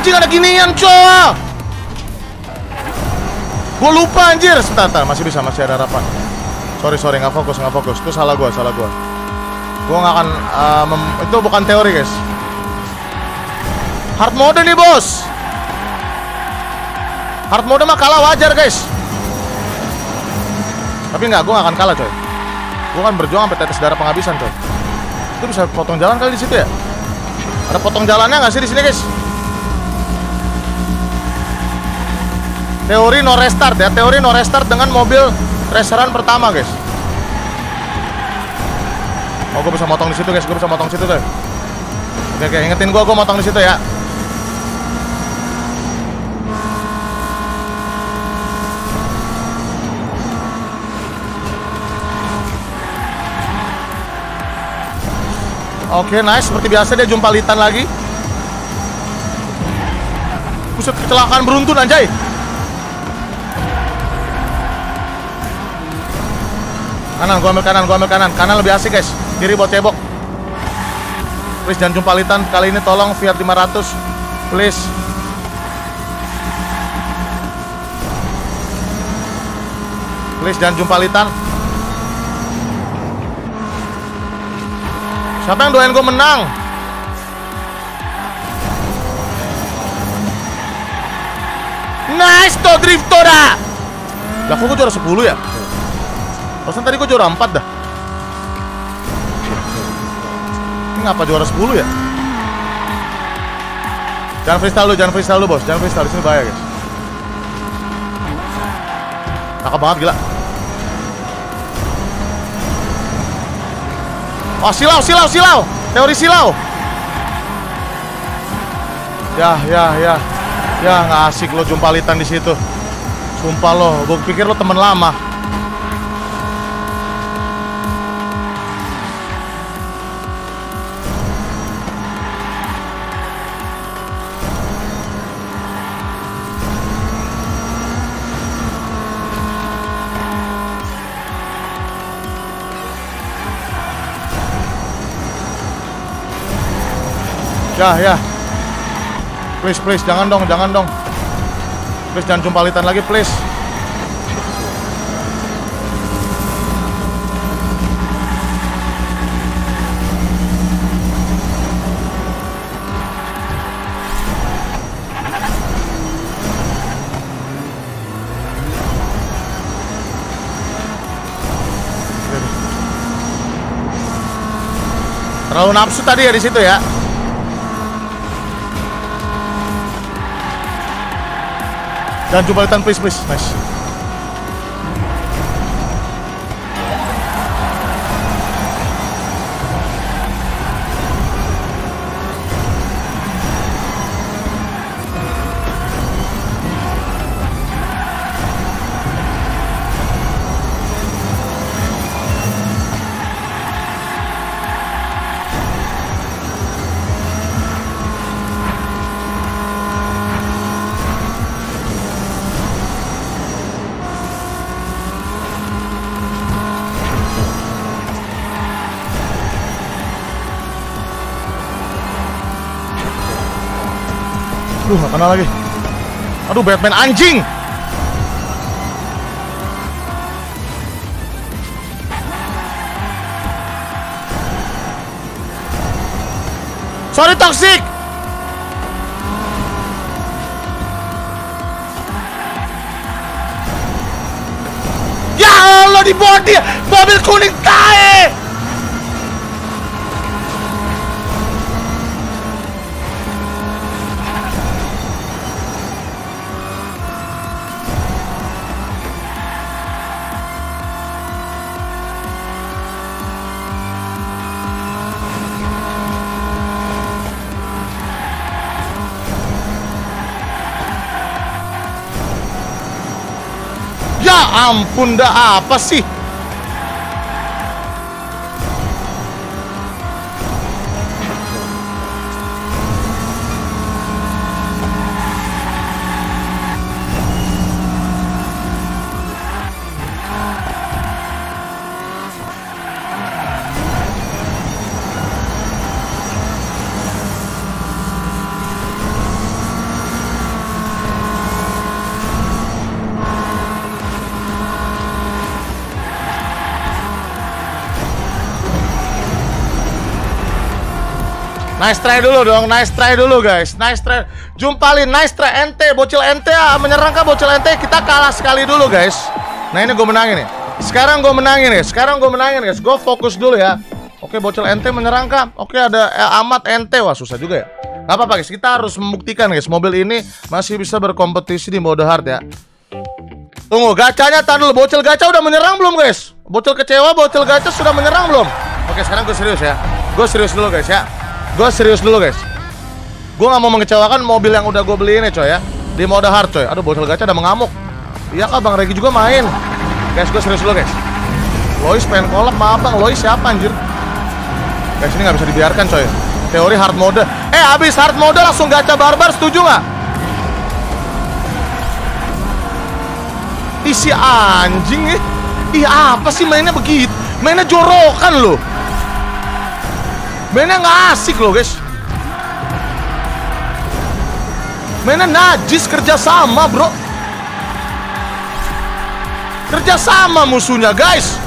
Anjing ada ginian coy. Gue lupa anjir. Sebentar, sebentar, masih bisa, masih ada harapan. Sorry, sorry, nggak fokus, nggak fokus. Itu salah gue, salah gue. Gue nggak akan, uh, itu bukan teori guys. Hard mode nih bos. Hard mode mah kalah wajar guys. Tapi nggak, gue nggak akan kalah coy. Gue kan berjuang sampai tetes darah penghabisan coy. Itu bisa potong jalan kali di situ ya? Ada potong jalannya nggak sih di sini guys? Teori no restart ya, teori no restart dengan mobil raceran pertama guys. Oh, gue bisa motong di situ guys, gue bisa motong di situ tuh. Oke, oke, ingetin gue, gue motong di situ ya. Oke, nice. Seperti biasa dia jumpa Litan lagi. Buset, kecelakaan beruntun anjay. Kanan, gua ambil kanan, gua ambil kanan. Kanan lebih asik, guys. Kiri buat cebok. Please jangan jumpa Litan. Kali ini tolong Fiat 500. Please. Please jangan jumpa Litan. Siapa yang doain gue menang? Nice to driftora. Lah kok gue juara 10 ya? Perasaan tadi gue juara 4 dah. Ini ngapa juara 10 ya? Jangan freestyle lu, jangan freestyle lu bos, jangan freestyle di sini bahaya guys. Cakep banget gila. Oh silau, silau, silau. Teori silau. Ya, ya, ya. Ya nggak asik lo jumpa litan di situ. Sumpah lo, gue pikir lo temen lama. Ya, ya. Please, please, jangan dong, jangan dong. Please, jangan jumpalitan lagi, please. Terlalu nafsu tadi ya di situ ya. Dan coba lihat please please. Nice. Kenal lagi. Aduh, Batman anjing! Sorry, toxic! Ya Allah, di body! Mobil kuning ampun dah apa sih? Nice try dulu dong, nice try dulu guys, nice try. Jumpalin, nice try ente, bocil ente ah, menyerang kah bocil ente? Kita kalah sekali dulu guys. Nah ini gue menangin nih. Sekarang gue menangin nih, sekarang gue menangin guys. Gue fokus dulu ya. Oke bocil ente menyerang kah? Oke ada eh, amat ente, wah susah juga ya. Gak apa-apa guys, kita harus membuktikan guys, mobil ini masih bisa berkompetisi di mode hard ya. Tunggu, gacanya tahan dulu. Bocil gacha udah menyerang belum guys? Bocil kecewa, bocil gacha sudah menyerang belum? Oke sekarang gue serius ya. Gue serius dulu guys ya. Gue serius dulu guys. Gue gak mau mengecewakan mobil yang udah gue beli ini coy ya. Di mode hard coy. Aduh bocil gacha udah mengamuk. Iya kak Bang Regi juga main? Guys gue serius dulu guys. Lois pengen kolab maaf Bang. Lois siapa anjir? Guys ini gak bisa dibiarkan coy. Teori hard mode. Eh abis hard mode langsung gacha barbar setuju gak? Isi anjing nih Ih apa sih mainnya begitu? Mainnya jorokan loh Mainnya nggak asik loh guys. Mainnya najis kerjasama bro. Kerjasama musuhnya guys.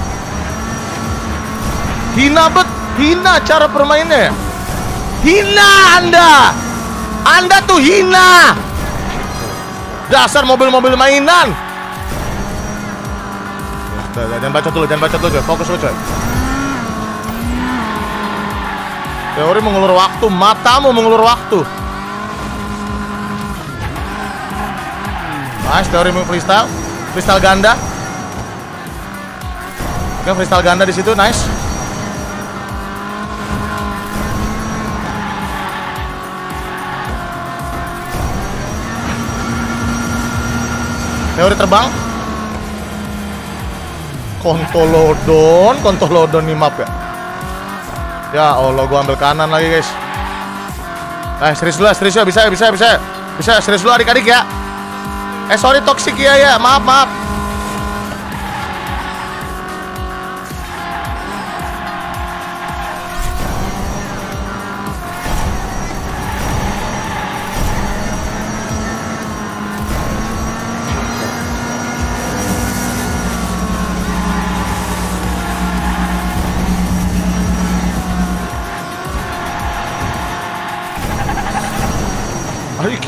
Hina bet. Hina cara permainnya Hina anda. Anda tuh hina. Dasar mobil-mobil mainan. Jangan baca dulu, jangan baca dulu Fokus dulu coy Teori mengulur waktu, matamu mengulur waktu. Nice, teori freestyle, freestyle ganda. Oke, freestyle ganda di situ, nice. Teori terbang. Kontolodon, kontolodon nih map ya. Ya Allah, gua ambil kanan lagi guys. Eh, serius dulu, serius ya, bisa, bisa, bisa, bisa, serius dulu adik-adik ya. Eh, sorry toxic ya ya, maaf, maaf.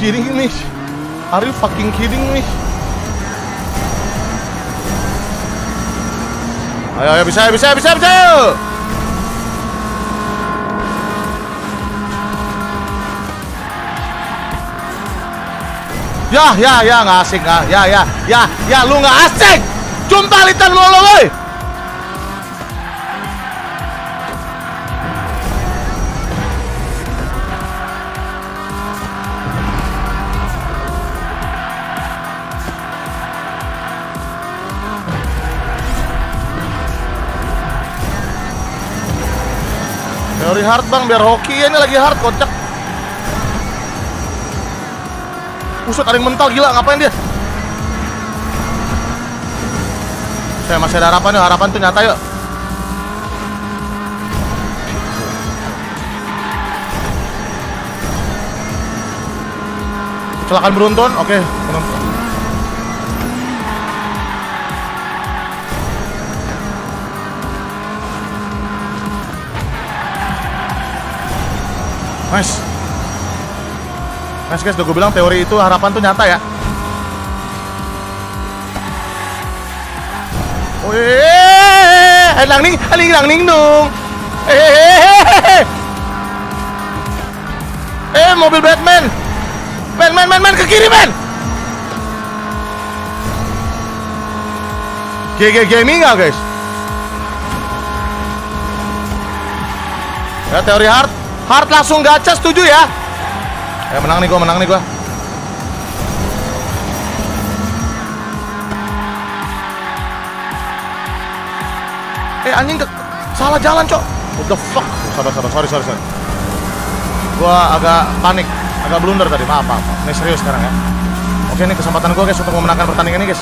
kidding me? Are you fucking kidding me? Ayo, ayo, bisa, bisa, bisa, bisa! Ya, ya, ya, nggak asik, ya, ya, ya, ya, ya, lu nggak asik! Juntalitan lu, lu, lu! Teori hard bang, biar hoki ya ini lagi hard kocak. Pusat ada yang mental gila, ngapain dia? Saya masih ada harapan yuk, harapan tuh nyata yuk. Kecelakaan beruntun, oke. beruntun. Nice. Nice guys, udah gue bilang teori itu harapan tuh nyata ya. Oh, eh, lang ning, aling lang ning dong. Eh, eh, mobil Batman. Man, man, man, man, ke kiri, man. GG Gaming nggak guys? Ya teori hard Hard langsung gacha setuju ya? Ya menang nih gua menang nih gua. Eh anjing ke salah jalan cok. What the fuck? Sabar sabar sorry sorry sorry. Gua agak panik Agak blunder tadi. Maaf maaf. Ini serius sekarang ya. Oke ini kesempatan gua guys untuk memenangkan pertandingan ini guys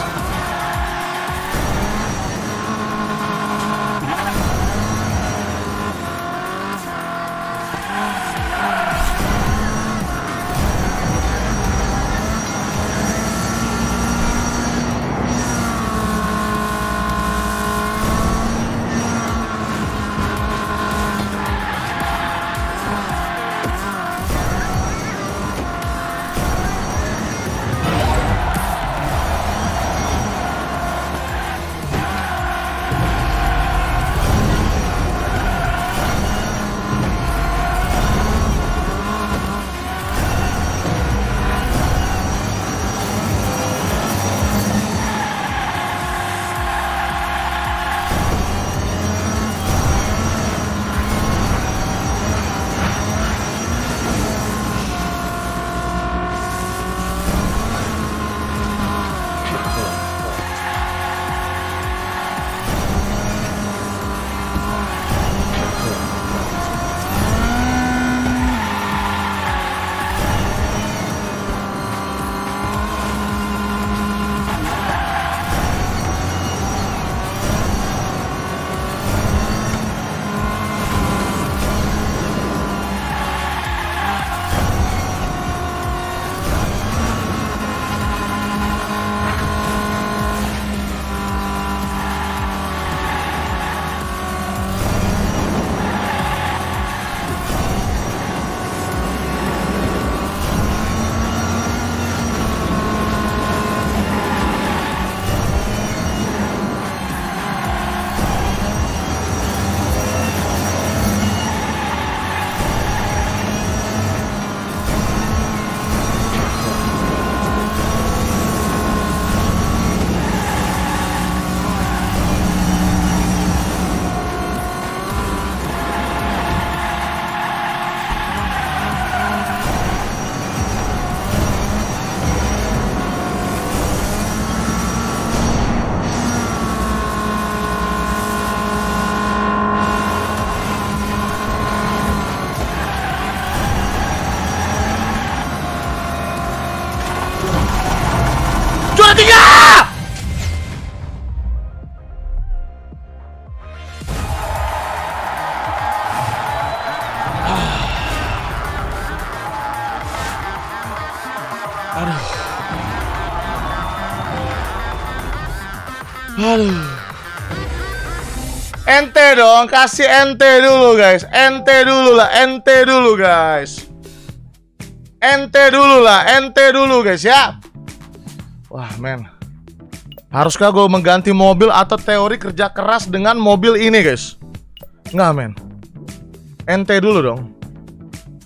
Aduh. Ente dong, kasih ente dulu guys. Ente dulu lah, ente dulu guys. Ente dulu lah, ente dulu guys ya. Wah men Haruskah gue mengganti mobil atau teori kerja keras dengan mobil ini guys Nggak men Ente dulu dong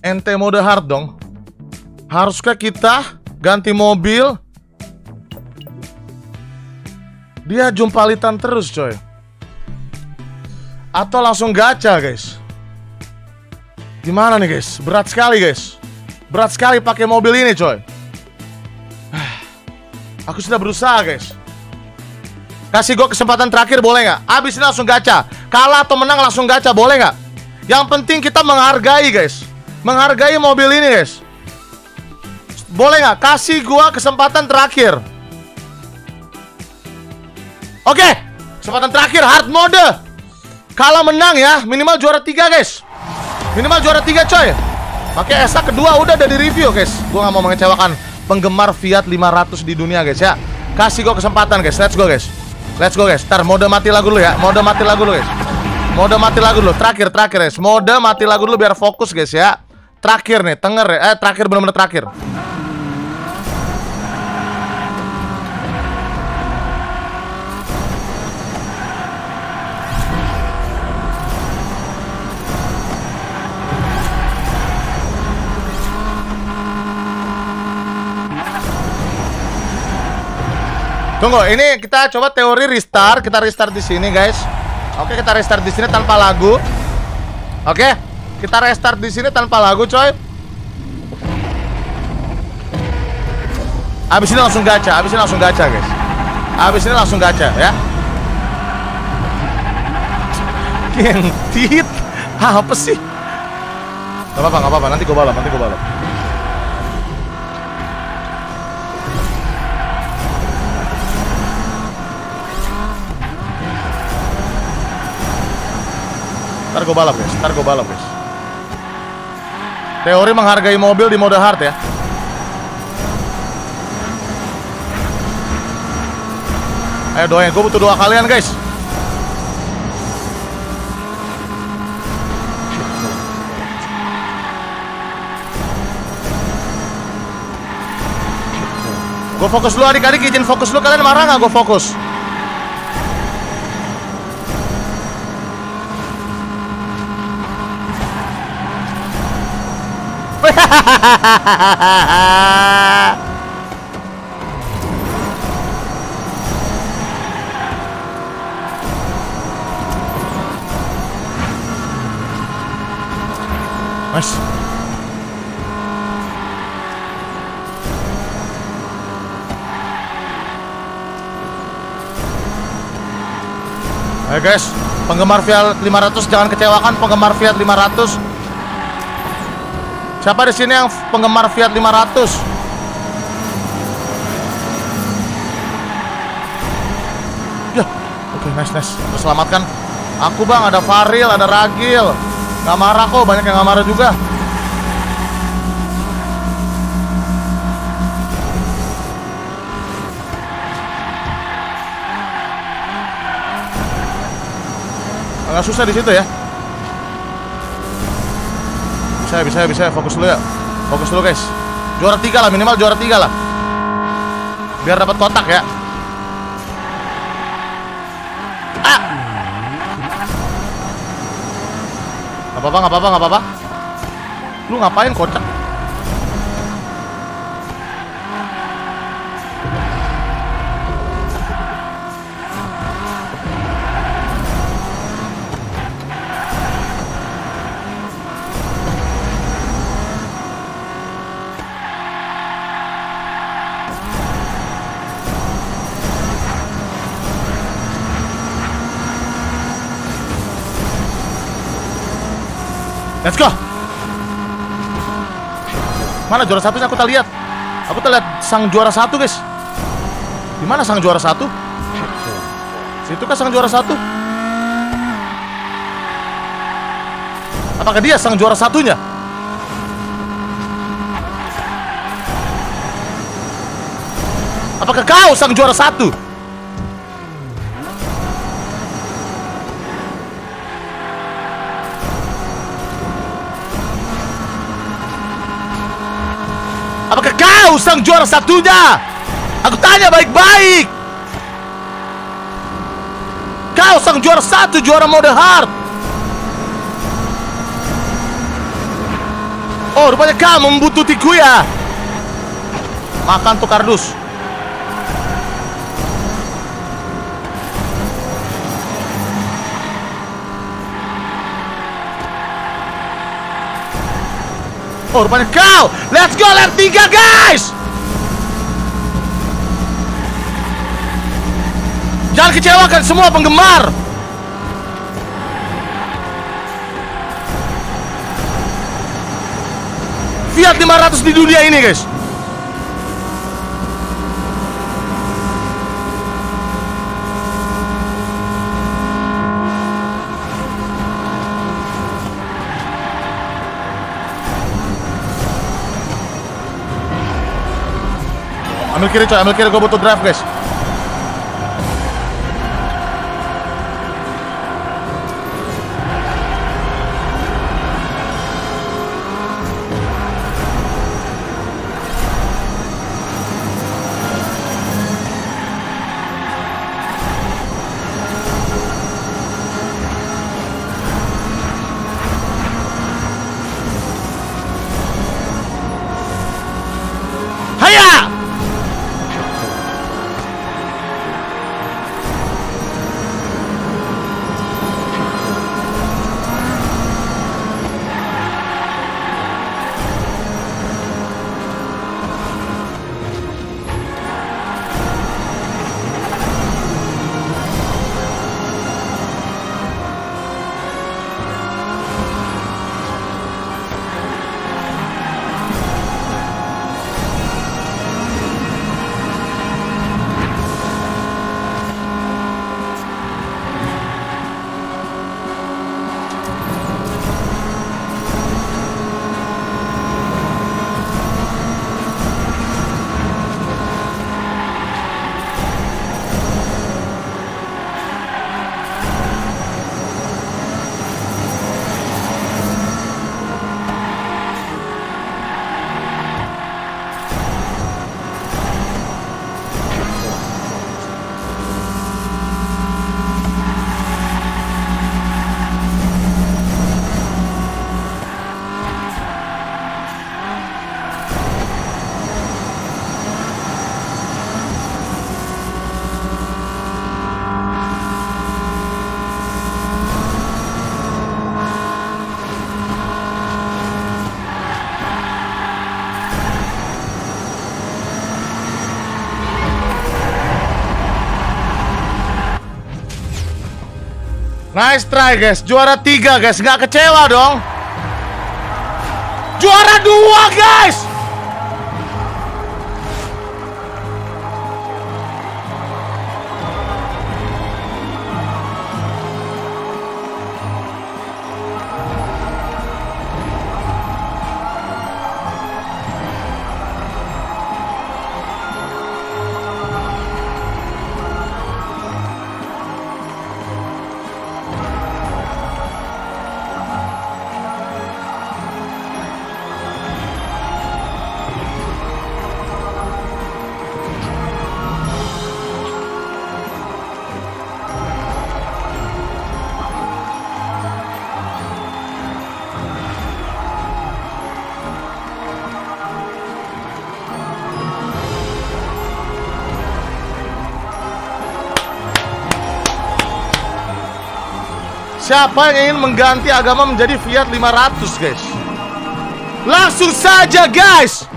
Ente mode hard dong Haruskah kita ganti mobil. Dia jumpalitan terus, coy. Atau langsung gacha, guys. Gimana nih, guys? Berat sekali, guys. Berat sekali pakai mobil ini, coy. Aku sudah berusaha, guys. Kasih gue kesempatan terakhir boleh nggak? Abis ini langsung gacha. Kalah atau menang langsung gacha, boleh nggak? Yang penting kita menghargai, guys. Menghargai mobil ini, guys. Boleh nggak? Kasih gua kesempatan terakhir. Oke, kesempatan terakhir hard mode. Kalah menang ya, minimal juara tiga guys. Minimal juara tiga coy. Pakai ESA kedua udah ada di review guys. Gua nggak mau mengecewakan penggemar Fiat 500 di dunia guys ya. Kasih gua kesempatan guys. Let's go guys. Let's go guys. Ntar mode mati lagu dulu ya. Mode mati lagu dulu guys. Mode mati lagu dulu. Terakhir terakhir guys. Mode mati lagu dulu biar fokus guys ya. Terakhir nih, tenger ya. Eh terakhir benar-benar terakhir. Tunggu, ini kita coba teori restart. Kita restart di sini, guys. Oke, kita restart di sini tanpa lagu. Oke, kita restart di sini tanpa lagu, coy. Abis ini langsung gacha, abis ini langsung gacha, guys. Abis ini langsung gacha, ya. Kentit, apa sih? Gak apa-apa, gak apa-apa. Nanti gue balap, nanti gue balap. Ntar gue balap guys, ntar gue balap guys. Teori menghargai mobil di mode hard ya. Ayo doain, gue butuh doa kalian guys. Gue fokus dulu adik-adik. Izin fokus dulu. Kalian marah nggak gue fokus Mas. Ayo guys, penggemar Fiat 500 jangan kecewakan penggemar Fiat 500 Siapa di sini yang penggemar Fiat 500? Ya, oke okay, nice nice. Terselamatkan. Aku bang, ada Faril, ada Ragil. Gak marah kok, banyak yang gak marah juga. Agak susah di situ ya. Bisa, bisa, bisa. Fokus dulu ya. Fokus dulu, guys. Juara tiga lah, minimal juara tiga lah. Biar dapat kotak ya. Ah! Gak apa-apa, gak apa-apa, gak apa-apa. Lu ngapain kocak? Mana juara satunya aku tak lihat. Aku tak lihat sang juara satu guys. Di mana sang juara satu? Situ kan sang juara satu. Apakah dia sang juara satunya? Apakah kau sang juara satu? Kau sang juara satunya. Aku tanya baik-baik. Kau sang juara satu Juara mode hard. Oh rupanya kau membutuhku ya Makan tuh kardus. Oh, kau. Let's go lap 3, guys. Jangan kecewakan semua penggemar. Fiat 500 di dunia ini, guys. Ambil kiri coy, ambil kiri. Gue butuh drive guys Nice try guys, juara tiga guys, nggak kecewa dong. Juara dua guys. Siapa yang ingin mengganti agama menjadi Fiat 500 guys? Langsung saja guys!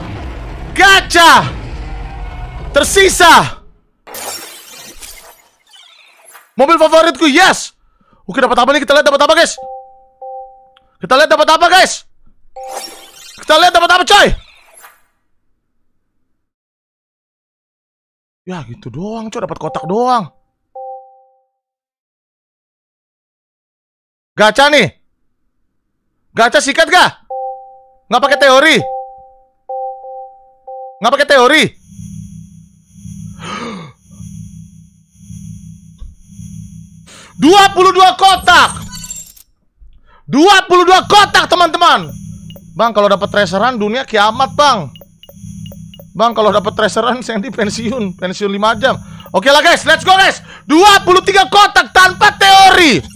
Gacha! Tersisa! Mobil favoritku yes! Oke dapat apa nih? Kita lihat dapat apa guys! Kita lihat dapat apa guys! Kita lihat dapat apa coy! Ya gitu doang coy. Dapat kotak doang Gacha nih. Gacha sikat gak? Nggak pakai teori. Nggak pakai teori. Dua puluh dua kotak. Dua puluh dua kotak teman-teman. Bang kalau dapat traceran dunia kiamat bang. Bang kalau dapat traceran saya di pensiun, pensiun 5 jam. Oke lah guys, let's go guys. 23 kotak tanpa teori.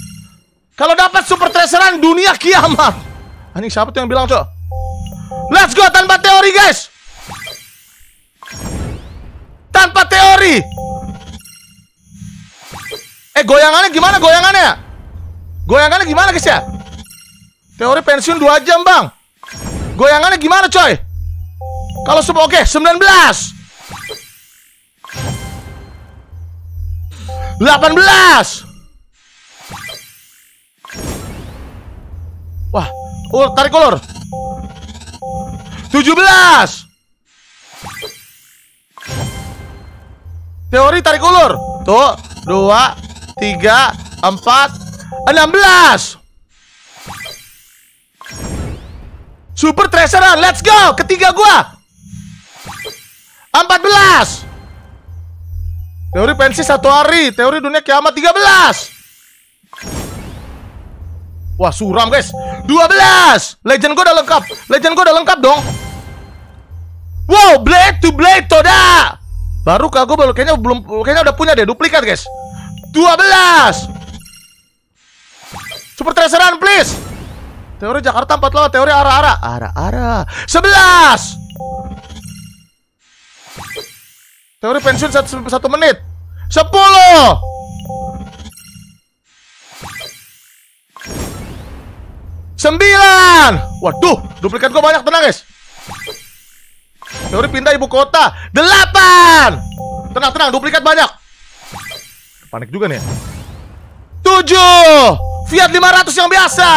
Kalau dapat super traceran dunia kiamat. Ini siapa tuh yang bilang, Cok? Let's go tanpa teori, guys. Empat teori. Eh goyangannya gimana goyangannya? Goyangannya gimana guys ya? Teori pensiun 2 jam bang. Goyangannya gimana coy? Kalau semua oke okay, 19 18 Wah, oh, tarik ulur 17 Teori tarik ulur Tuh, 2 3 4 16 Super Treasurer, let's go. Ketiga gua. 14 Teori pensi satu hari. Teori dunia kiamat 13 Wah suram guys. 12 Legend gue udah lengkap. Legend gue udah lengkap dong. Wow Blade to Blade Toda. Baru kak gue kayaknya belum Kayaknya udah punya deh duplikat guys. 12 Super Treasuran please. Teori Jakarta 4 lo Teori arah-arah. Arah-arah. 11 Teori pensiun satu, satu menit. Sepuluh. Sembilan. Waduh, duplikat gue banyak tenang guys. Teori pindah ibu kota. Delapan. Tenang, tenang, duplikat banyak. Panik juga nih. Tujuh. Fiat 500 yang biasa.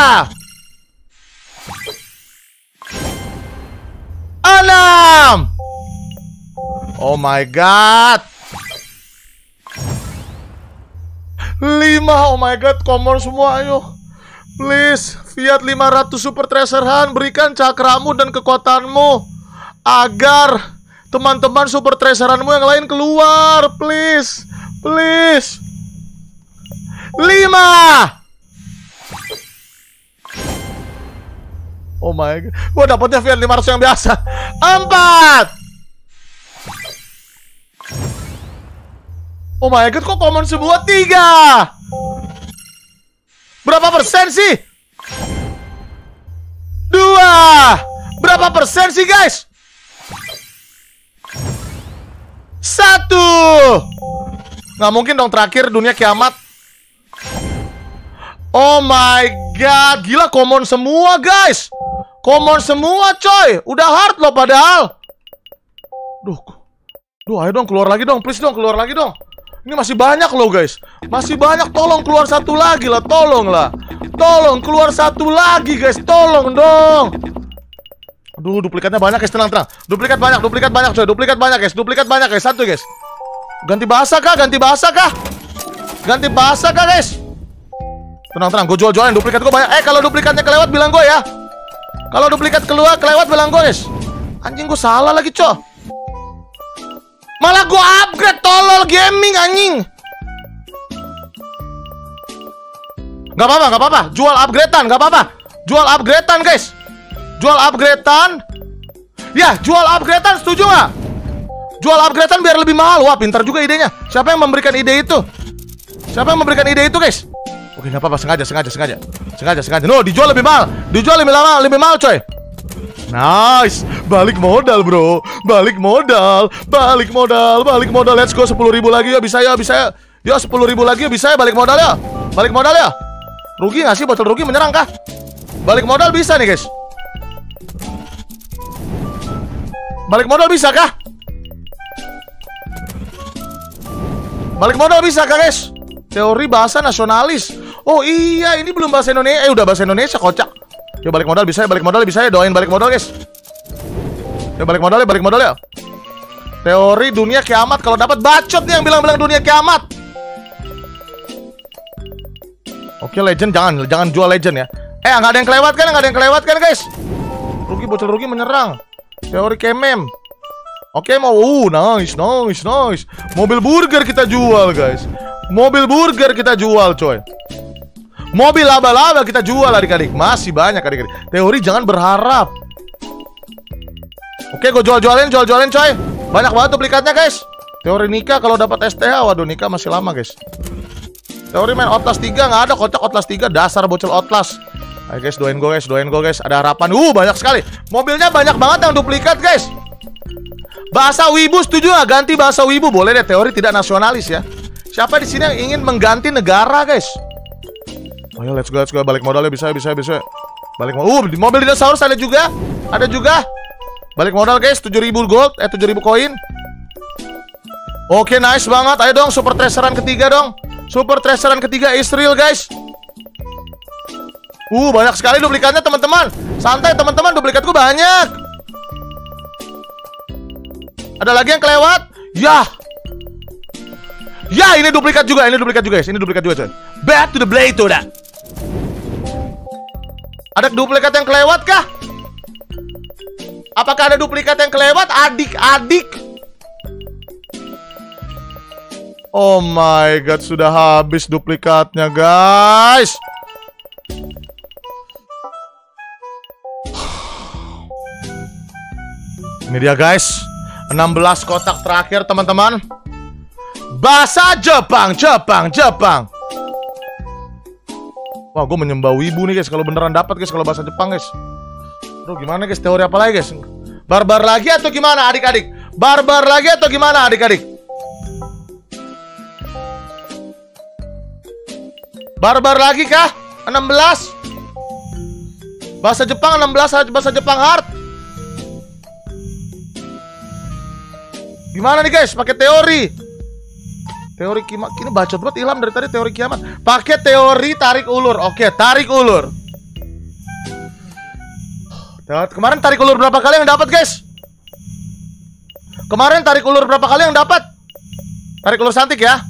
Enam. Oh my god. 5 Oh my god, common semua ayo. Please, Fiat 500 Super Treasure Hunt berikan cakramu dan kekuatanmu agar teman-teman Super Treasure Huntmu yang lain keluar, please. Please. 5 Oh my god. Gua dapetnya Fiat 500 yang biasa. 4 Oh my god, kok common semua? Tiga! Berapa persen sih? Dua! Berapa persen sih, guys? Satu! Nggak mungkin dong terakhir dunia kiamat. Oh my god, gila common semua, guys! Common semua, coy! Udah hard loh padahal! Duh, duh ayo dong keluar lagi dong, please dong, keluar lagi dong. Ini masih banyak loh guys. Masih banyak Tolong keluar satu lagi lah Tolong lah. Tolong keluar satu lagi guys. Tolong dong. Aduh duplikatnya banyak guys. Tenang tenang. Duplikat banyak Duplikat banyak coy. Duplikat banyak guys. Duplikat banyak guys. Satu guys. Ganti bahasa kah? Ganti bahasa kah? Ganti bahasa kah guys? Tenang tenang. Gue jual-jualin Duplikat gue banyak. Eh kalau duplikatnya kelewat bilang gue ya. Kalau duplikat keluar kelewat bilang gue guys. Anjing gue salah lagi coy Malah gua upgrade tolol gaming anjing. Gak apa-apa, gak apa-apa. Jual upgradean, gak apa-apa. Jual upgradean, guys. Jual upgradean. Ya, jual upgradean setuju gak? Jual upgradean biar lebih mahal. Wah, pintar juga idenya. Siapa yang memberikan ide itu? Siapa yang memberikan ide itu, guys? Oke, gak apa-apa. Sengaja, sengaja, sengaja. Sengaja, sengaja. No, dijual lebih mahal. Dijual lebih lama, lebih mahal, coy. Nice, balik modal bro, balik modal, balik modal, balik modal. Let's go sepuluh ribu lagi ya bisa ya bisa ya. Yo sepuluh ribu lagi ya bisa ya balik modal ya, balik modal ya. Rugi nggak sih botol rugi menyerang kah? Balik modal bisa nih guys. Balik modal bisa kah? Balik modal bisa kah guys? Teori bahasa nasionalis. Oh iya ini belum bahasa Indonesia. Eh udah bahasa Indonesia kocak. Yuk balik modal bisa ya, balik modal bisa ya. Doain balik modal, guys. Yuk balik modal ya, balik modal ya. Teori dunia kiamat kalau dapat bacot nih yang bilang-bilang dunia kiamat. Oke, legend jangan jangan jual legend ya. Eh, nggak ada yang kelewat kan? Nggak ada yang kelewat kan, guys? Rugi bocil rugi menyerang. Teori kemem. Oke, mau uh nice, nice, nice. Mobil burger kita jual, guys. Mobil burger kita jual, coy. Mobil laba-laba kita jual adik-adik. Masih banyak adik-adik. Teori jangan berharap. Oke gue jual-jualin jual-jualin coy. Banyak banget duplikatnya guys. Teori nikah kalau dapat STH Waduh nikah masih lama guys. Teori main Outlast 3 nggak ada kocak Outlast 3 Dasar bocil Outlast. Ayo guys doain gue guys Doain gue guys. Ada harapan. Uh banyak sekali. Mobilnya banyak banget yang duplikat guys. Bahasa Wibu setuju nggak? Ganti bahasa Wibu? Boleh deh teori tidak nasionalis ya. Siapa di sini yang ingin mengganti negara, guys? Ayo let's go, let's go. Balik modalnya bisa, bisa, bisa. Balik modal. Uh, di mobil dinosaurus ada juga. Ada juga. Balik modal, guys. 7000 gold, eh 7000 koin. Oke, nice banget. Ayo dong, super treasuran ketiga dong. Super treasuran ketiga Israel, guys. Uh, banyak sekali duplikatnya, teman-teman. Santai, teman-teman. Duplikatku banyak. Ada lagi yang kelewat? Yah. Ya, ini duplikat juga, ini duplikat juga, guys. Ini duplikat juga, coy. Back to the blade tuh, dah. Ada duplikat yang kelewat kah? Apakah ada duplikat yang kelewat? Adik-adik. Oh my god, sudah habis duplikatnya, guys. Ini dia, guys. 16 kotak terakhir, teman-teman. Bahasa Jepang, Jepang, Jepang. Wah, gue menyembah wibu nih guys. Kalau beneran dapat guys, kalau bahasa Jepang guys. Aduh, gimana guys? Teori apa lagi guys? Barbar lagi atau gimana adik-adik? Barbar lagi atau gimana adik-adik? Barbar lagi kah? 16? Bahasa Jepang 16, bahasa Jepang hard. Gimana nih guys? Pakai teori. Teori kiamat ini bacot banget Ilham dari tadi teori kiamat. Pakai teori tarik ulur. Oke, tarik ulur. Kemarin tarik ulur berapa kali yang dapat, guys? Kemarin tarik ulur berapa kali yang dapat? Tarik ulur cantik ya.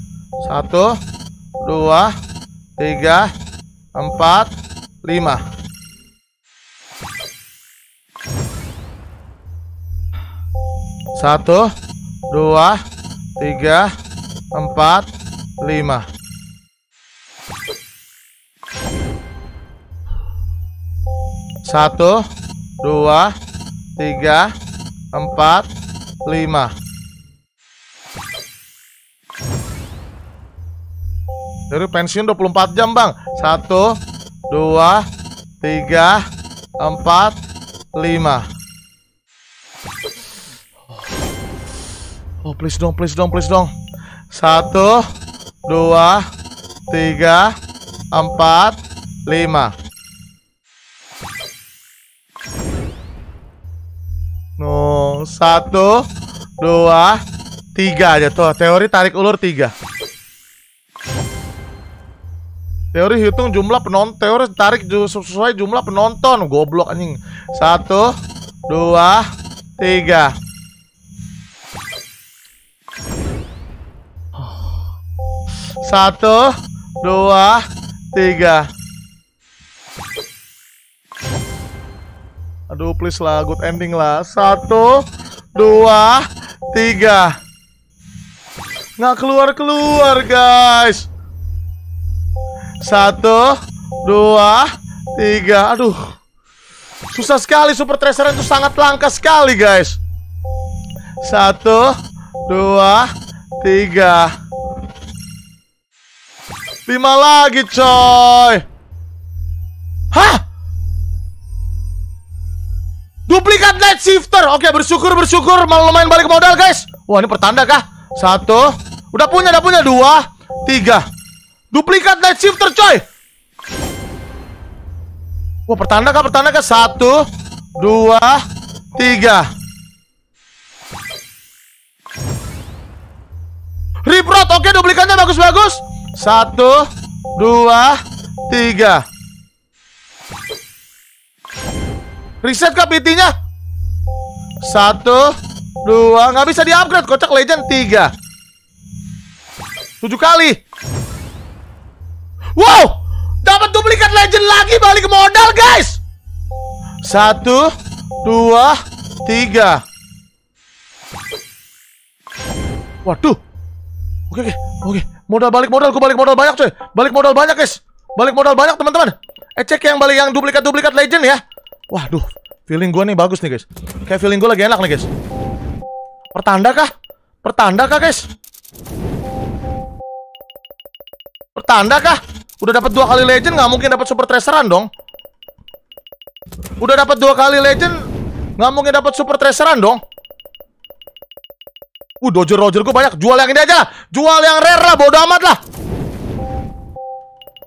Satu, dua, tiga, empat, lima. Satu, dua, tiga, empat, lima. Satu, dua, tiga, empat, lima. Dari pensiun 24 jam bang Satu Dua Tiga Empat Lima Oh please dong please dong please dong satu, dua, tiga, empat, lima. No, satu, dua, tiga aja tuh. Teori tarik ulur tiga. Teori hitung jumlah penonton. Teori tarik sesuai jumlah penonton. Goblok anjing. Satu, dua, tiga. Satu, dua, tiga. Aduh, please lah, good ending lah. Satu, dua, tiga. Nggak keluar-keluar, guys. Satu, dua, tiga. Aduh. Susah sekali Super Treasure itu sangat langka sekali, guys. Satu, dua, tiga. Lima lagi coy. Hah? Duplikat light shifter. Oke bersyukur bersyukur. Mau lumayan balik modal guys. Wah ini pertanda kah? Satu. Udah punya udah punya. Dua. Tiga. Duplikat light shifter coy. Wah pertanda kah? Pertanda kah? Satu. Dua. Tiga. Reprot Oke duplikatnya bagus-bagus satu, dua, tiga. Reset kah? Satu, dua, nggak bisa di-upgrade. Kocak legend tiga. Tujuh kali. Wow! Dapat duplikat legend lagi balik ke modal, guys. Satu, dua, tiga. Waduh. Oke, oke, oke. Modal balik modal, gue balik modal banyak coy. Balik modal banyak guys. Balik modal banyak teman-teman. Eh cek yang balik yang duplikat-duplikat legend ya. Waduh, feeling gue nih bagus nih guys. Kayak feeling gue lagi enak nih guys. Pertanda kah? Pertanda kah guys? Pertanda kah? Udah dapat dua kali legend nggak mungkin dapat super treasurean dong. Udah dapat dua kali legend nggak mungkin dapat super treasurean dong. Uh, Dojo Roger gue banyak. Jual yang ini aja lah. Jual yang rare lah, bodo amat lah.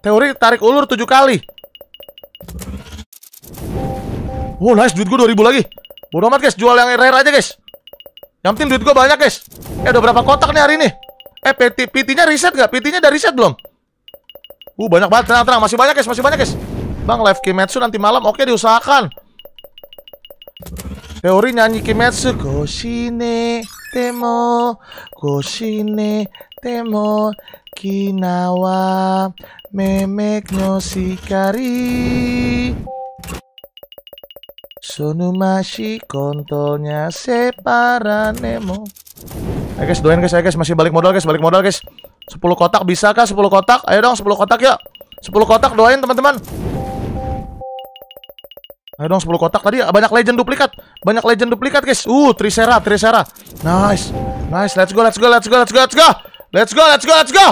Teori tarik ulur 7 kali. Oh, nice. Duit gue 2000 lagi. Bodo amat, guys. Jual yang rare aja, guys. Yang penting duit gue banyak, guys. Eh, udah berapa kotak nih hari ini? Eh, PT, PT-nya riset gak? PT-nya udah riset belum? Uh, banyak banget. Tenang, tenang. Masih banyak, guys. Masih banyak, guys. Bang, live Kimetsu nanti malam. Oke, diusahakan. Teori nyanyi Kimetsu. Goshine temo, goshine temo, kinawa memek no shikari. Sonumashi kontolnya separa nemo. Ayo guys, doain guys, ayo guys, masih balik modal guys, balik modal guys. 10 kotak bisa kah 10 kotak? Ayo dong 10 kotak ya. 10 kotak doain teman-teman. Ayo dong 10 kotak tadi banyak legend duplikat. Banyak legend duplikat guys. Uh, Trisera, Trisera. Nice. Nice. Let's go, let's go, let's go, let's go, let's go. Let's go, let's go, let's go.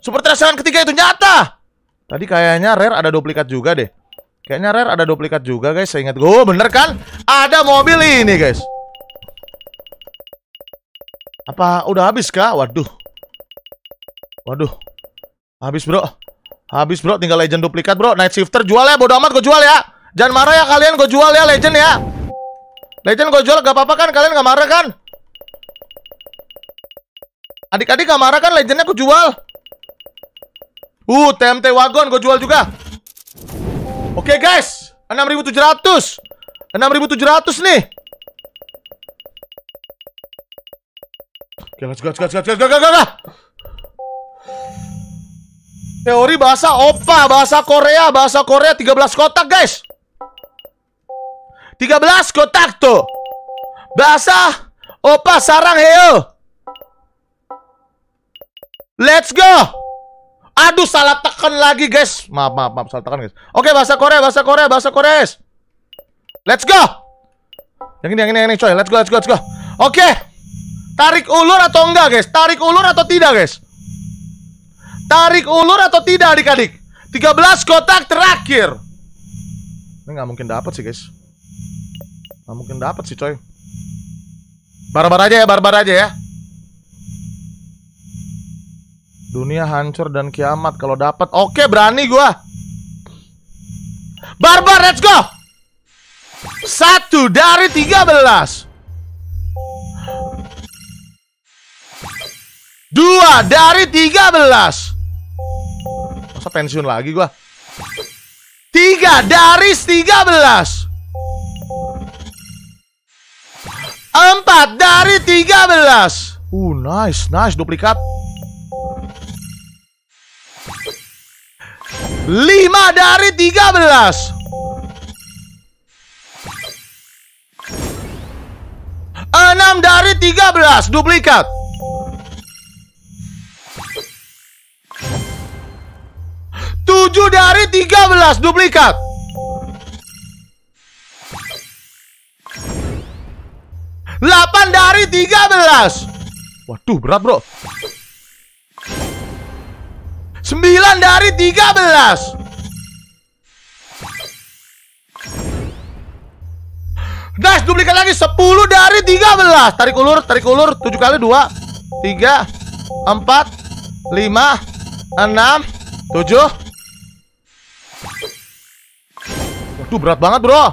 Super Trisera ketiga itu nyata. Tadi kayaknya rare ada duplikat juga deh. Kayaknya rare ada duplikat juga guys. Saya ingat oh, bener kan? Ada mobil ini guys. Apa udah habis kah? Waduh. Waduh. Habis bro. Habis bro, tinggal legend duplikat bro. Night shifter jual ya, bodo amat gue jual ya. Jangan marah ya kalian, gue jual ya legend ya. Legend gue jual gak apa-apa kan? Kalian gak marah kan? Adik-adik gak marah kan? Legendnya gue jual. Uh, TMT wagon gue jual juga. Oke okay, guys, 6700. 6700 nih. Oke, let's go, let's go, let's go, let's go, go, go, go. Teori bahasa Opa, bahasa Korea, bahasa Korea 13 kotak, guys. 13 kotak tuh. Bahasa Opa sarang heo. Let's go. Aduh, salah tekan lagi, guys. Maaf, maaf, maaf, salah tekan, guys. Oke, bahasa Korea, bahasa Korea, bahasa Korea. Let's go. Yang ini, yang ini, yang ini, coy. Let's go, let's go, let's go. Oke. Tarik ulur atau enggak, guys? Tarik ulur atau tidak, guys? Tarik ulur atau tidak adik-adik? 13 kotak terakhir. Ini nggak mungkin dapat sih guys. Nggak mungkin dapat sih coy. Barbar aja ya, barbar aja ya. Dunia hancur dan kiamat kalau dapat. Oke, berani gua. Barbar, let's go. Satu dari 13. Dua dari 13. Masa pensiun lagi gua? Tiga dari tiga belas. Empat dari tiga belas. Uh, nice, nice, duplikat. Lima dari tiga belas. Enam dari tiga belas, duplikat. 7 dari 13 duplikat. Delapan dari 13. Waduh, berat, Bro. 9 dari 13. Nice, duplikat lagi 10 dari 13. Tarik ulur, tarik ulur 7 kali 2 3 4 5 6 7 Waduh berat banget bro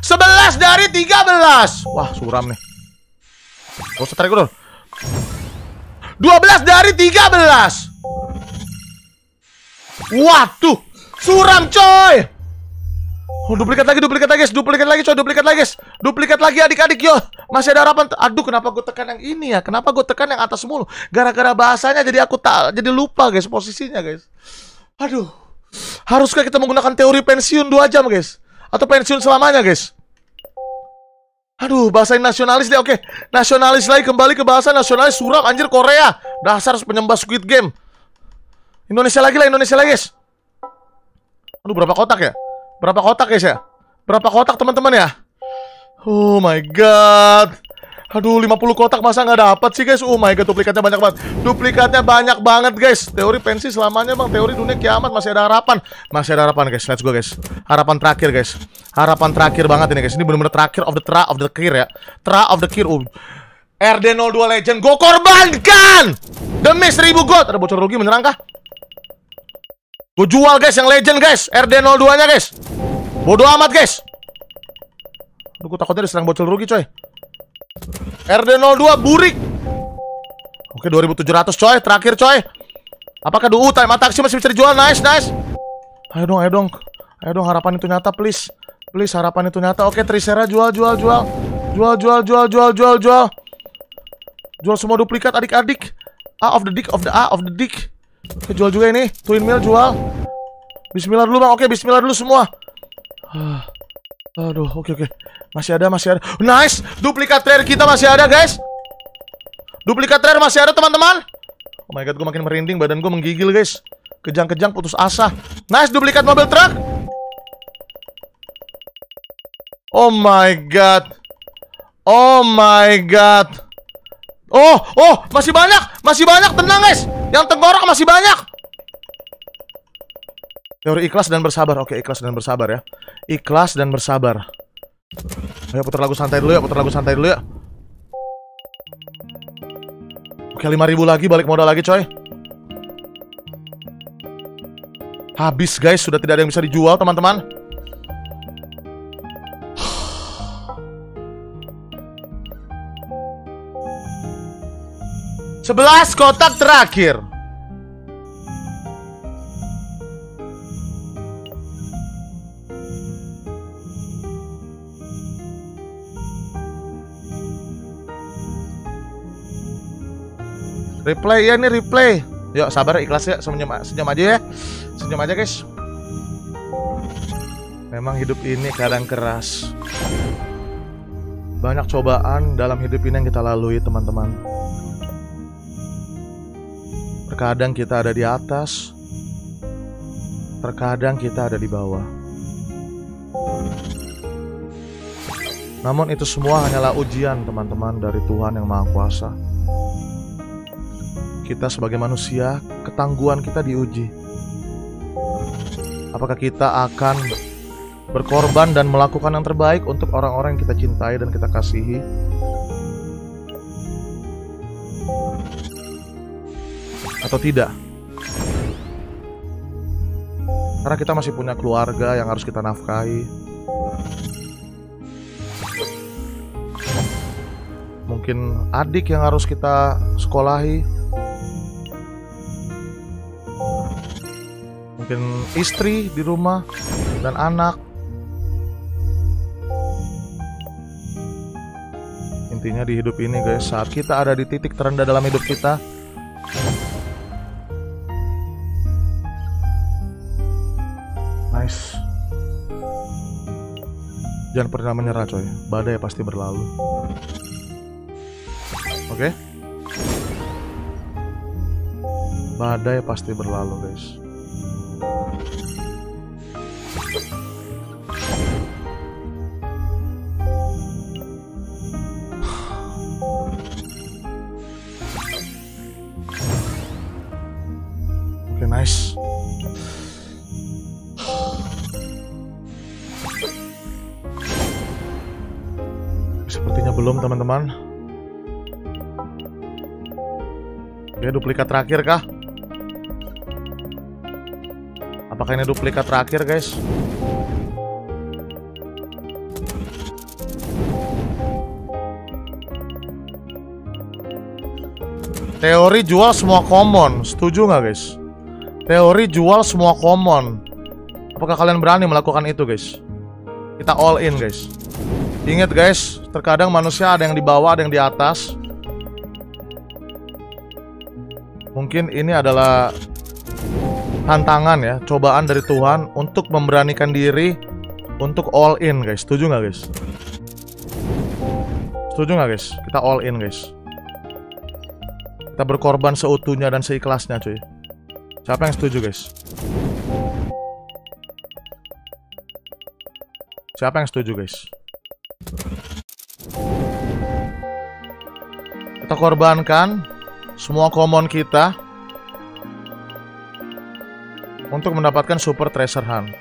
11 dari 13 Wah suram nih Gak usah tarik dulu 12 dari 13 Waduh Suram coy Oh, duplikat lagi, duplikat lagi. Duplikat lagi, coy. Duplikat lagi. Duplikat lagi, adik-adik, yo. Masih ada harapan. Aduh, kenapa gue tekan yang ini ya? Kenapa gue tekan yang atas mulu? Gara-gara bahasanya jadi aku tak jadi lupa, guys, posisinya, guys. Aduh. Haruskah kita menggunakan teori pensiun 2 jam, guys? Atau pensiun selamanya, guys? Aduh, bahasa nasionalis deh. Oke, nasionalis lagi kembali ke bahasa nasionalis suram anjir Korea. Dasar penyembah Squid Game. Indonesia lagi lah, Indonesia lagi, guys. Aduh, berapa kotak ya? Berapa kotak, guys ya? Berapa kotak, teman-teman ya? Oh my god. Aduh, 50 kotak masa nggak dapat sih guys? Oh my god, duplikatnya banyak banget. Duplikatnya banyak banget guys. Teori pensi selamanya bang, teori dunia kiamat masih ada harapan. Masih ada harapan guys. Let's go guys. Harapan terakhir guys. Harapan terakhir banget ini guys. Ini benar-benar terakhir of the tra of the kir ya. Tra of the kir. Uh. RD02 Legend gue korbankan demi 1000 gold. Ada bocor rugi menyerang kah? Gue jual guys yang Legend guys, RD02 nya guys. Bodoh amat guys. Aduh, gue takutnya diserang bocor rugi coy. RD02 burik. Oke 2700 coy, terakhir coy. Apakah duo time taksi masih bisa dijual? Nice, nice. Ayo dong, ayo dong. Ayo dong harapan itu nyata please. Please harapan itu nyata. Oke, Trisera jual, jual, jual. Jual, jual, jual, jual, jual, jual. Jual semua duplikat adik-adik. A of the dick of the A of the dick. Oke, jual juga ini. Twin mill jual. Bismillah dulu, Bang. Oke, bismillah dulu semua. Aduh, oke oke. Masih ada, masih ada. Nice. Duplikat rare kita masih ada, guys. Duplikat rare masih ada, teman-teman. Oh my god, gue makin merinding, badan gue menggigil, guys. Kejang-kejang putus asa. Nice, duplikat mobil truk. Oh my god. Oh my god. Oh, oh, masih banyak, masih banyak, tenang guys. Yang tenggorok masih banyak. Teori ikhlas dan bersabar. Oke, ikhlas dan bersabar ya. Ikhlas dan bersabar. Ayo putar lagu santai dulu ya, putar lagu santai dulu ya. Oke, 5000 lagi balik modal lagi, coy. Habis guys, sudah tidak ada yang bisa dijual, teman-teman. Sebelas kotak terakhir. Replay ya nih replay. Yuk sabar ikhlas ya senyum senyum aja ya. Senyum aja guys. Memang hidup ini kadang keras. Banyak cobaan dalam hidup ini yang kita lalui teman-teman. Terkadang kita ada di atas, terkadang kita ada di bawah. Namun itu semua hanyalah ujian teman-teman dari Tuhan yang Maha Kuasa. Kita sebagai manusia, ketangguhan kita diuji. Apakah kita akan berkorban dan melakukan yang terbaik untuk orang-orang yang kita cintai dan kita kasihi? atau tidak. Karena kita masih punya keluarga yang harus kita nafkahi. Mungkin adik yang harus kita sekolahi. Istri di rumah dan anak. Intinya di hidup ini guys, saat kita ada di titik terendah dalam hidup kita, Nice. Jangan pernah menyerah coy, badai pasti berlalu. Oke? Okay? Badai pasti berlalu guys. Oke, okay, nice. Sepertinya belum teman-teman Oke duplikat terakhir kah? Apakah ini duplikat terakhir guys? Teori jual semua common Setuju nggak guys? Teori jual semua common Apakah kalian berani melakukan itu guys? Kita all in guys Ingat guys, terkadang manusia ada yang di bawah, ada yang di atas. Mungkin ini adalah tantangan ya, cobaan dari Tuhan untuk memberanikan diri untuk all in guys. Setuju nggak guys? Setuju nggak guys? Kita all in guys. Kita berkorban seutuhnya dan seikhlasnya cuy. Siapa yang setuju guys? Siapa yang setuju guys? Kita korbankan semua common kita untuk mendapatkan super treasure hunt.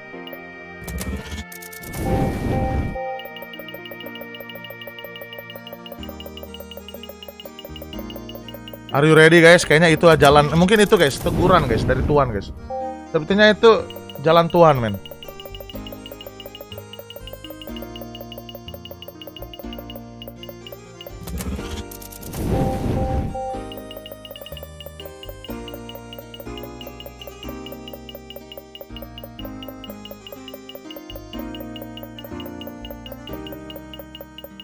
Are you ready guys? Kayaknya itu jalan mungkin itu guys, teguran guys dari tuan guys. Sepertinya itu jalan tuan men.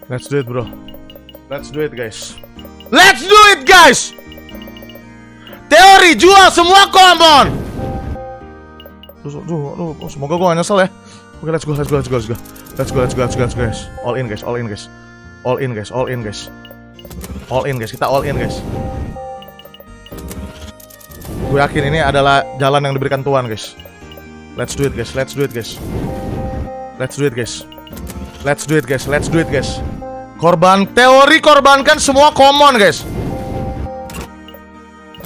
Let's do it, bro. Let's do it, guys. Let's do it, guys. Teori jual semua common. Duh, duh, duh, semoga gua gak nyesel ya. Oke, let's go, let's go, let's go, let's go. Let's go, let's go, let's go, let's go, guys. All in, guys, all in, guys. All in, guys, all in, guys. All in, guys. Kita all in, guys. Gue yakin ini adalah jalan yang diberikan Tuhan, guys. Let's do it, guys. Let's do it, guys. Let's do it, guys. Let's do it, guys. Let's do it, guys. Korban teori korbankan semua common guys.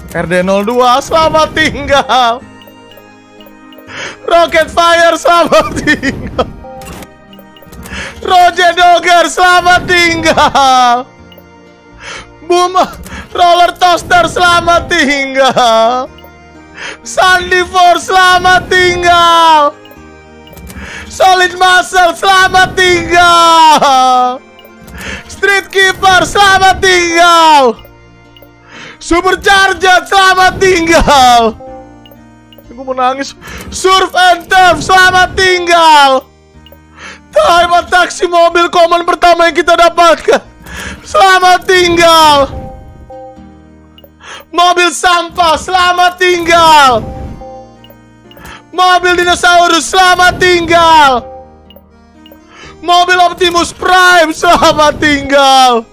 RD02 selamat tinggal. Rocket Fire selamat tinggal. Roger Dogger selamat tinggal. Boom Roller Toaster selamat tinggal. Sandy Force selamat tinggal. Solid Muscle selamat tinggal. Street Keeper selamat tinggal. Supercharger selamat tinggal. Gue mau nangis Surf and Turf selamat tinggal. Time taksi mobil common pertama yang kita dapatkan. Selamat tinggal. Mobil sampah selamat tinggal. Mobil dinosaurus selamat tinggal Mobil Optimus Prime selamat tinggal.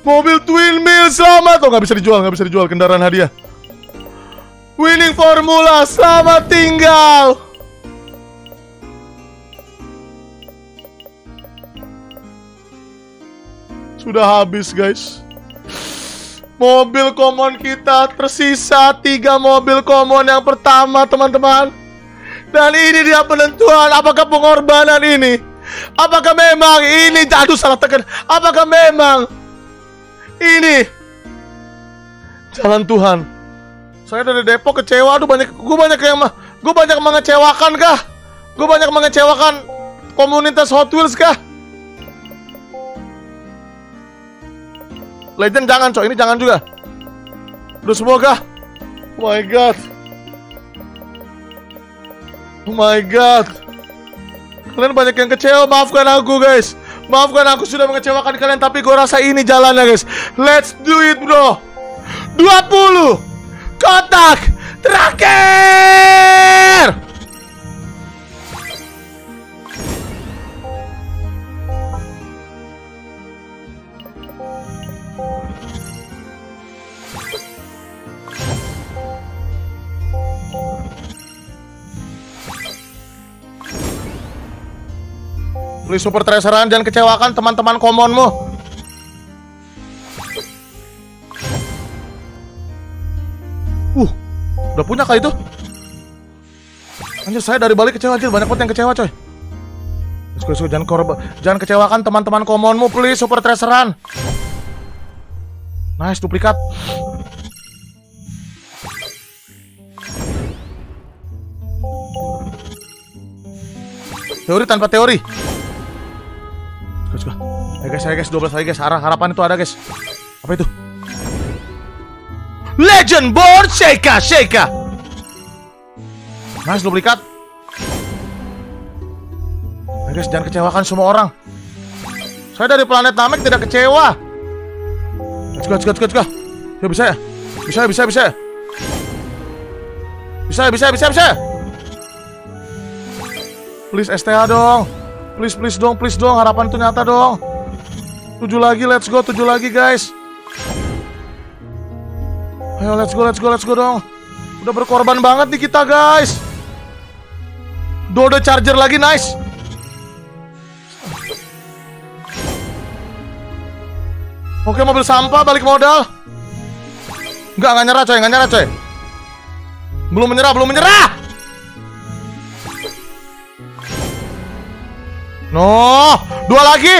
Mobil Twin Mill selamat. Oh nggak bisa dijual, nggak bisa dijual kendaraan hadiah. Winning Formula selamat tinggal. Sudah habis guys. Mobil common kita tersisa tiga mobil common yang pertama teman-teman. Dan ini dia penentuan apakah pengorbanan ini Apakah memang ini aduh salah tekan? Apakah memang ini jalan Tuhan? Saya dari Depok kecewa, aduh banyak gue banyak yang gue banyak mengecewakan kah? Gue banyak mengecewakan komunitas Hot Wheels kah? Legend jangan coy, ini jangan juga. Semua kah? Oh my god. Oh my god. Kalian banyak yang kecewa, maafkan aku guys. Maafkan aku sudah mengecewakan kalian Tapi gue rasa ini jalannya guys. Let's do it bro. 20 Kotak Terakhir Please super treasuran dan kecewakan teman-teman komonmu. Uh, udah punya kali itu? Anjir, saya dari balik kecewa anjir, banyak banget yang kecewa coy. Jangan, korban, jangan kecewakan teman-teman komonmu, please super treasuran. Nice, duplikat. Teori tanpa teori. Let's go. Ayo guys, ayo guys, 12 lagi guys. Arah harapan itu ada guys. Apa itu? Legend board Sheikah, Sheikah. Nice duplikat. Ayo guys, jangan kecewakan semua orang. Saya dari planet Namek tidak kecewa. Let's go, let's go, let's go, let's go. Ya bisa ya? Bisa, bisa, bisa. Bisa, bisa, bisa, bisa. Please STA dong. Please, please dong, please dong. Harapan itu nyata dong. Tujuh lagi, let's go. Tujuh lagi, guys. Ayo, let's go, let's go, let's go dong. Udah berkorban banget nih kita, guys. Dode charger lagi, nice. Oke, mobil sampah, balik modal. Enggak, enggak nyerah, coy. Enggak nyerah, coy. Belum menyerah, belum menyerah. No, dua lagi.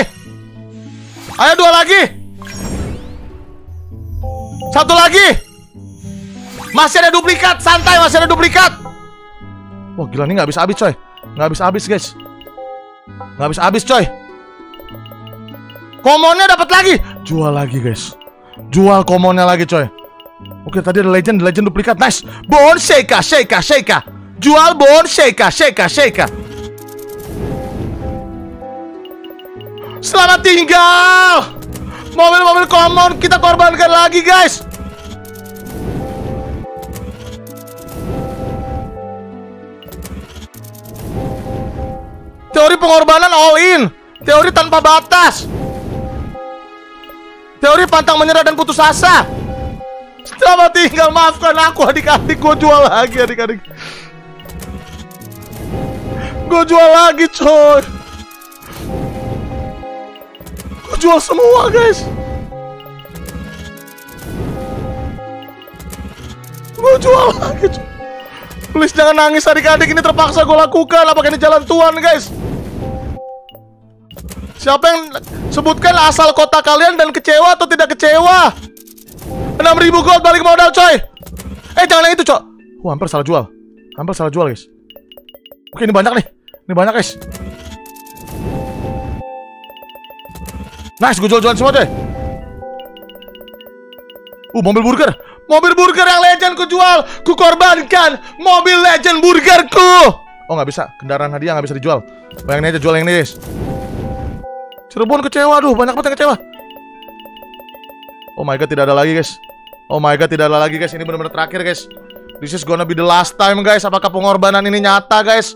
Ayo dua lagi. Satu lagi. Masih ada duplikat. Santai, masih ada duplikat. Wah, gila ini nggak habis-habis, coy. Nggak habis-habis, guys. Nggak habis-habis, coy. Komonnya dapat lagi. Jual lagi, guys. Jual komonnya lagi, coy. Oke, tadi ada legend, legend duplikat. Nice. Bon Sheikah, Sheikah, Sheikah. Jual bon Sheikah, Sheikah, Sheikah. Selamat tinggal. Mobil-mobil common kita korbankan lagi, guys. Teori pengorbanan all in. Teori tanpa batas. Teori pantang menyerah dan putus asa. Selamat tinggal, maafkan aku adik-adik Gue jual lagi adik-adik Gue jual lagi coy Gue jual semua guys. Gue jual lagi Please jangan nangis adik-adik. Ini terpaksa gue lakukan. Apakah ini jalan Tuhan guys? Siapa yang sebutkan asal kota kalian dan kecewa atau tidak kecewa? 6000 gold balik modal coy. Eh jangan yang itu coy Wah hampir salah jual. Hampir salah jual guys. Oke ini banyak nih. Ini banyak guys Nice gue jual-jualan semua coy Uh mobil burger Mobil burger yang legend ku jual Ku korbankan Mobil legend burgerku Oh nggak bisa Kendaraan hadiah nggak bisa dijual Bayangin aja jual yang ini guys Cirebon kecewa Aduh banyak banget yang kecewa Oh my god, tidak ada lagi guys. Oh my god, tidak ada lagi guys. Ini benar-benar terakhir guys. This is gonna be the last time guys. Apakah pengorbanan ini nyata guys?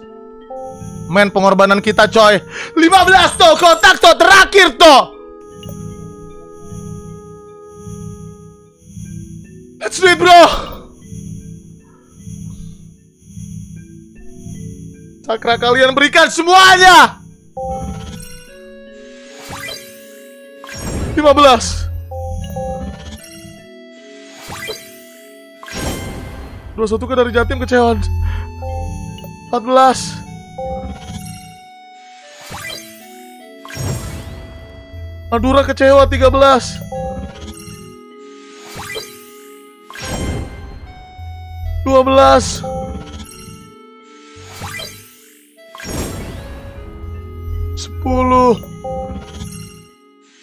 Men, pengorbanan kita coy. 15 toh, kotak toh, terakhir toh. Let's do it bro. Sakra kalian berikan semuanya. 15 21 ke dari Jatim kecewa 14 Madura kecewa 13 12 10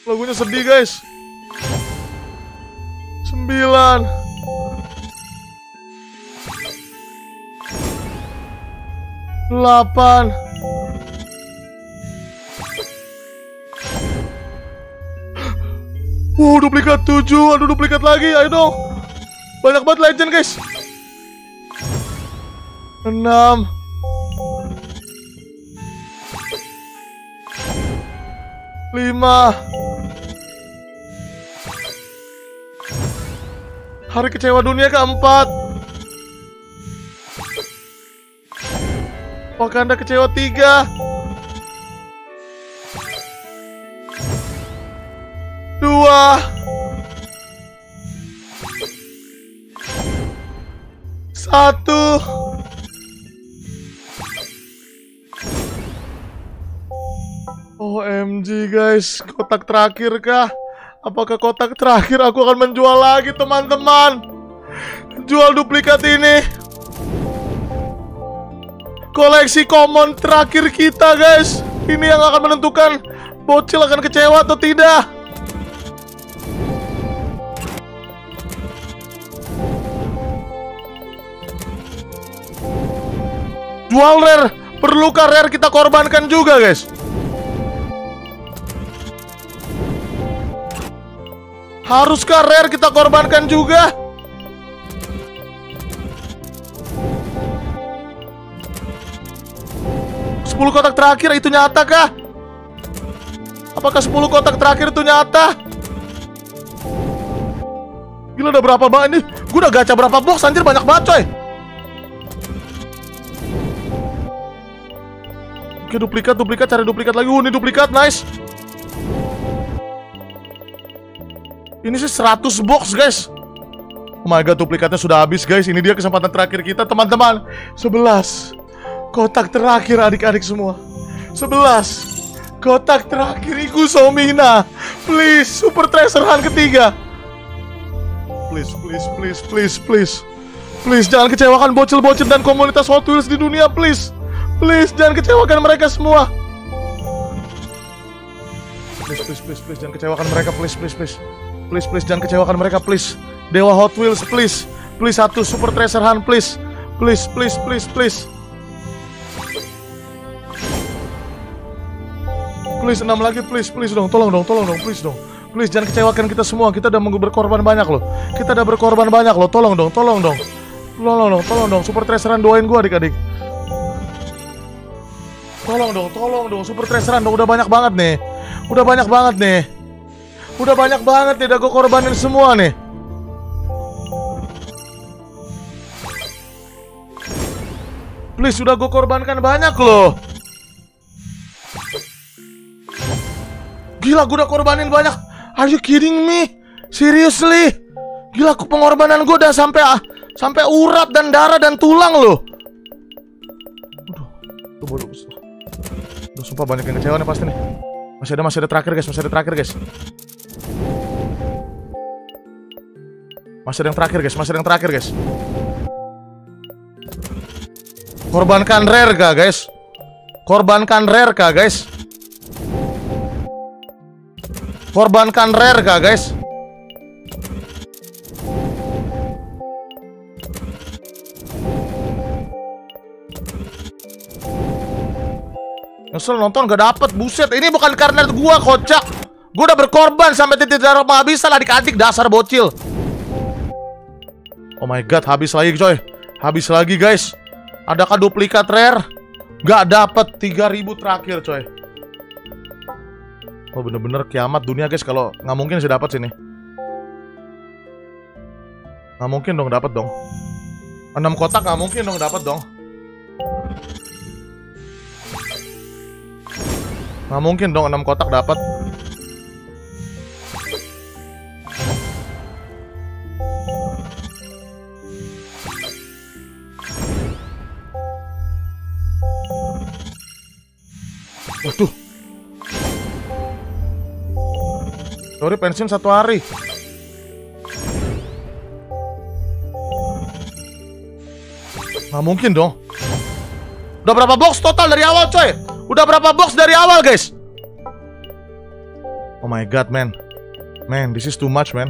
Lagunya sedih guys 9 delapan Wow, duplikat tujuh, Aduh, duplikat lagi. Ayo dong. Banyak banget legend, guys. Enam. Lima. Hari kecewa dunia keempat. Wakanda kecewa tiga. Dua. Satu. OMG guys, kotak terakhir kah? Apakah kotak terakhir aku akan menjual lagi teman-teman? Jual duplikat ini. Koleksi common terakhir kita guys. Ini yang akan menentukan Bocil akan kecewa atau tidak. Jual rare Perlukah rare kita korbankan juga guys Haruskah rare kita korbankan juga? 10 kotak terakhir itu nyata kah? Apakah 10 kotak terakhir itu nyata? Gila udah berapa banget ini? Gue udah gacha berapa box anjir banyak banget coy. Oke duplikat duplikat cari duplikat lagi. Uh, ini duplikat nice. Ini sih 100 box guys. Oh my god duplikatnya sudah habis guys. Ini dia kesempatan terakhir kita teman-teman. 11 Kotak terakhir adik-adik semua. Sebelas. Kotak terakhir Iku Somina. Please, Super Treasure Hunt ketiga. please, please, please, please, please. Please, jangan kecewakan bocil-bocil dan komunitas Hot Wheels di dunia, please. Please, jangan kecewakan mereka semua. Please, please, please, please, jangan kecewakan mereka, please, please, please. Please, please, jangan kecewakan mereka, please. Dewa Hot Wheels, please. Please, satu Super Treasure Hunt, please. Please, please, please, please. Please, enam lagi, please, please dong. Tolong dong, tolong dong, please dong. Please, jangan kecewakan kita semua. Kita udah berkorban banyak loh. Kita udah berkorban banyak loh. Tolong dong, tolong dong. Tolong dong, tolong dong. Super Treasurean doain gua adik-adik. Tolong dong, tolong dong. Super Treasurean dong. Udah banyak banget nih. Udah banyak banget nih. Udah banyak banget nih. Udah gue korbanin semua nih. Please, sudah gue korbankan banyak loh. Gila, gue udah korbanin banyak. Are you kidding me? Seriously? Gila, pengorbanan gue udah sampai ah, sampai urat dan darah dan tulang loh. Aduh, tuh bodoh. Udah sumpah banyak yang kecewa nih pasti nih. Masih ada, masih ada terakhir guys, masih ada terakhir guys. Masih ada yang terakhir guys, masih ada yang terakhir guys. Korbankan rare kah guys? Korbankan rare kah guys? Korbankan rare kah guys? Nyesel nonton gak dapet Buset ini bukan karena gua kocak Gua udah berkorban sampai titik darah penghabisan adik-adik dasar bocil Oh my god habis lagi coy Habis lagi guys Adakah duplikat rare? Gak dapet 3000 terakhir coy Oh bener-bener kiamat dunia guys kalau nggak mungkin sih dapat sini. Nggak mungkin dong dapat dong. 6 kotak nggak mungkin dong dapat dong. Nggak mungkin dong 6 kotak dapat. Waduh. Sorry pensiun satu hari. Nggak mungkin dong. Udah berapa box total dari awal coy? Udah berapa box dari awal guys? Oh my god man. Man, this is too much man.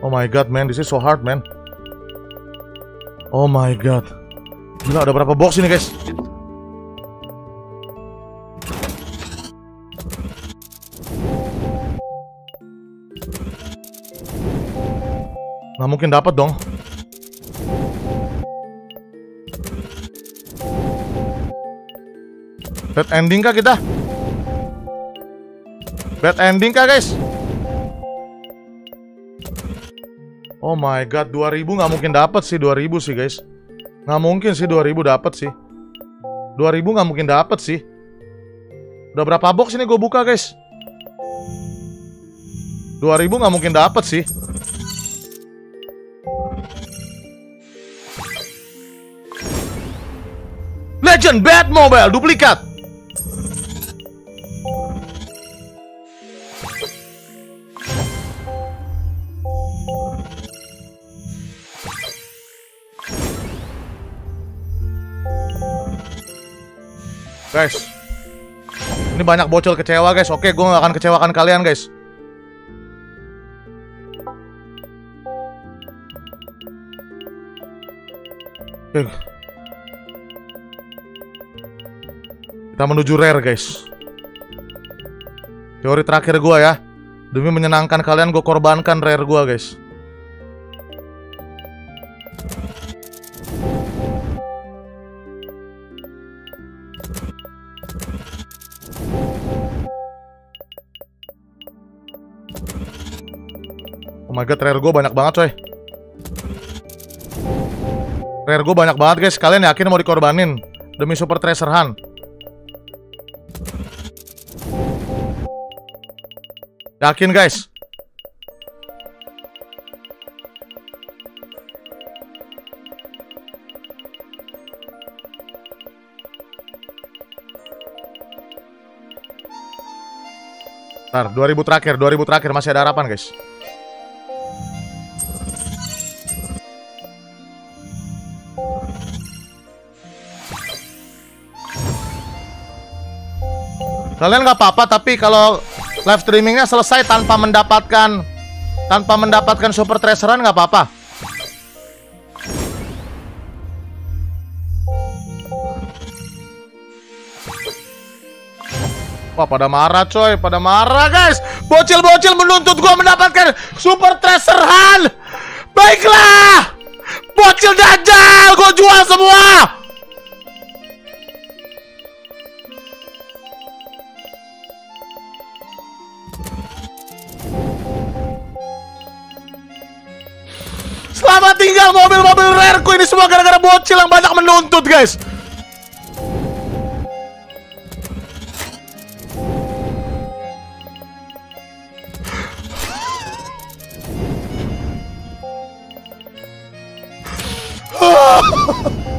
Oh my god man, this is so hard man. Oh my god. Gila, udah berapa box ini guys? Nggak mungkin dapat dong. Bad ending kah kita? Bad ending kah guys? Oh my god, 2000 nggak mungkin dapat sih 2000 sih guys. Nggak mungkin sih 2000 dapat sih. 2000 nggak mungkin dapat sih. Udah berapa box ini gue buka guys? 2000 nggak mungkin dapat sih. Legend Batmobile duplikat. Guys, ini banyak bocil kecewa guys. Oke, gue gak akan kecewakan kalian guys. Oke. Kita menuju rare guys. Teori terakhir gue ya. Demi menyenangkan kalian, gue korbankan rare gue guys. Oh my god, rare gue banyak banget coy Rare gue banyak banget guys Kalian yakin mau dikorbanin Demi Super Treasure Hunt Yakin guys? Ntar, 2000 terakhir, 2000 terakhir masih ada harapan, guys. Kalian nggak apa-apa, tapi kalau live streamingnya selesai tanpa mendapatkan tanpa mendapatkan super treasurean nggak apa-apa. Wah pada marah coy, pada marah guys. Bocil-bocil menuntut gua mendapatkan super treasurean. Baiklah, bocil dajal, gua jual semua. Selamat tinggal mobil-mobil rareku ini semua gara-gara bocil yang banyak menuntut guys. Mobil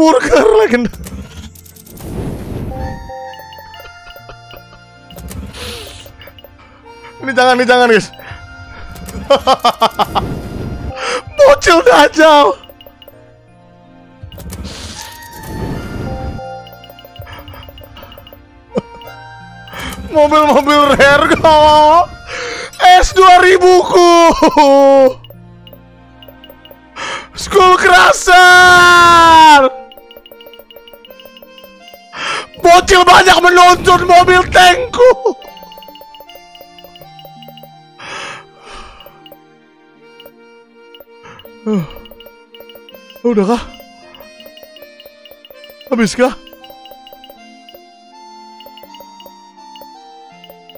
burger lagi. Ini jangan, ini jangan guys. Bocil dajal. Mobil-mobil rare kok. S2000 ku. School kerasan. Bocil banyak menuntut mobil tankku. Uh. Udah kah? Habis kah?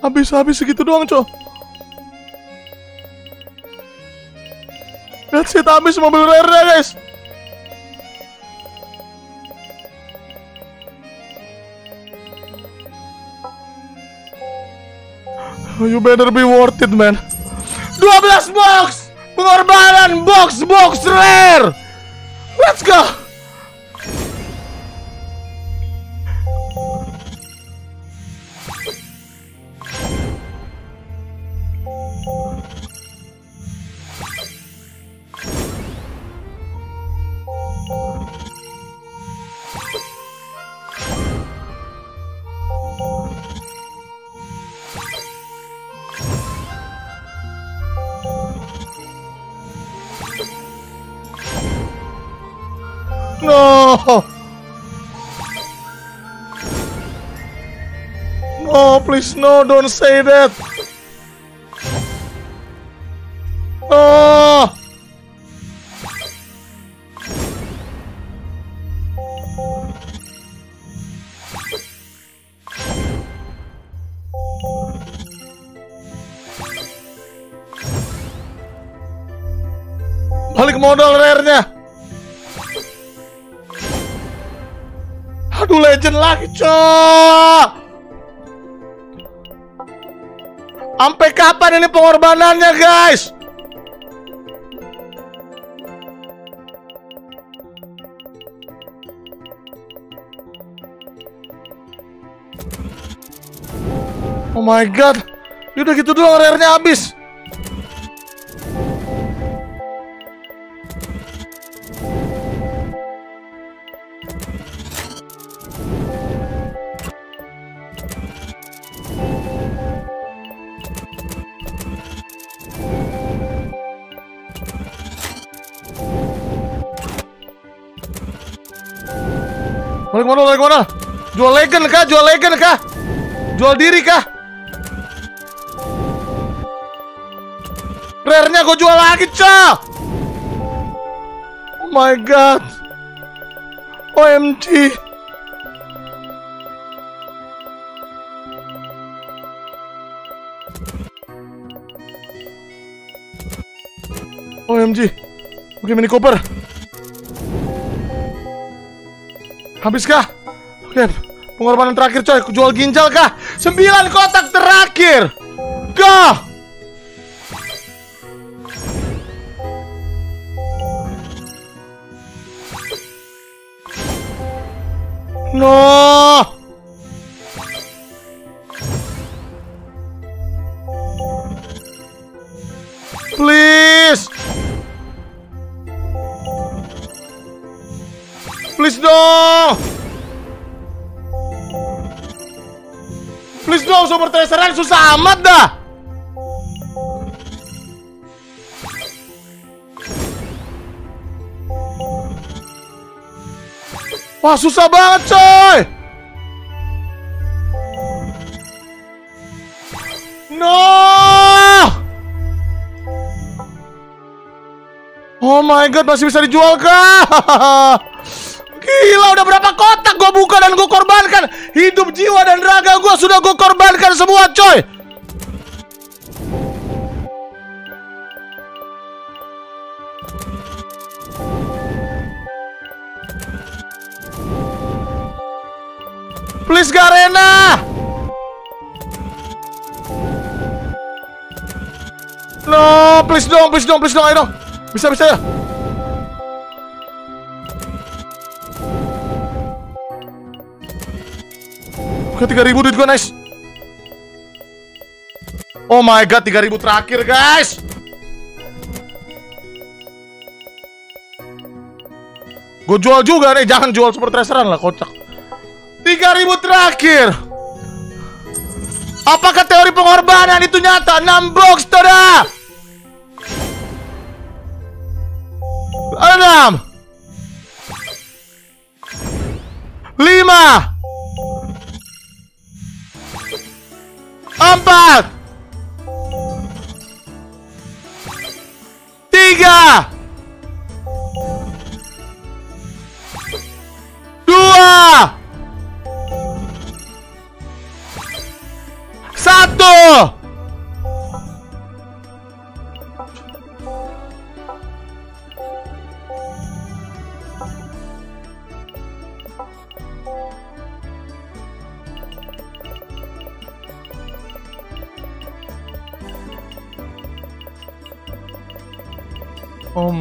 Habis habis segitu doang, Cok. That's it, habis mobil rare guys. You better be worth it, man. 12 box! Pengorbanan box box rare! Let's go! No! No, please, no, don't say that! Oh! Balik modal legend lagi cok Sampai kapan ini pengorbanannya guys? Oh my god. Udah gitu doang rare-nya habis Modal, balik modal. Jual legend kah? Jual legend kah? Jual diri kah? Rare-nya gue jual lagi, cah. Oh my god. OMG. OMG. Oke, Mini Cooper. Habis kah? Oke, pengorbanan terakhir coy, jual ginjal kah? Sembilan kotak terakhir. Go! No! Traceran susah amat dah. Wah, susah banget, coy. No! Oh my god, masih bisa dijual kah? Gila, udah berapa kotak gue buka dan gue korbankan Hidup, jiwa, dan raga gue sudah gue korbankan semua, coy. Please Garena. No, please dong, please dong, please dong, ayo dong. Bisa, bisa ya Oke, 3000 duit gue, nice Oh my god, 3000 terakhir, guys. Gue jual juga nih, jangan jual super traceran lah, kocak. 3000 terakhir. Apakah teori pengorbanan itu nyata? 6 box, tada! Enam. Lima Empat. Tiga. Dua. Satu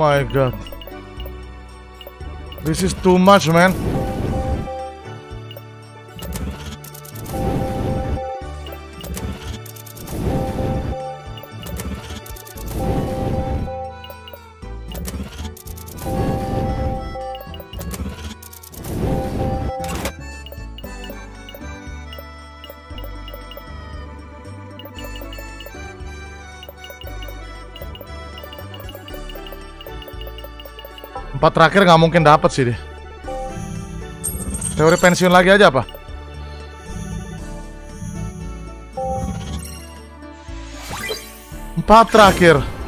my god. This is too much, man. Empat terakhir nggak mungkin dapat sih dia. Teori pensiun lagi aja apa? Empat terakhir.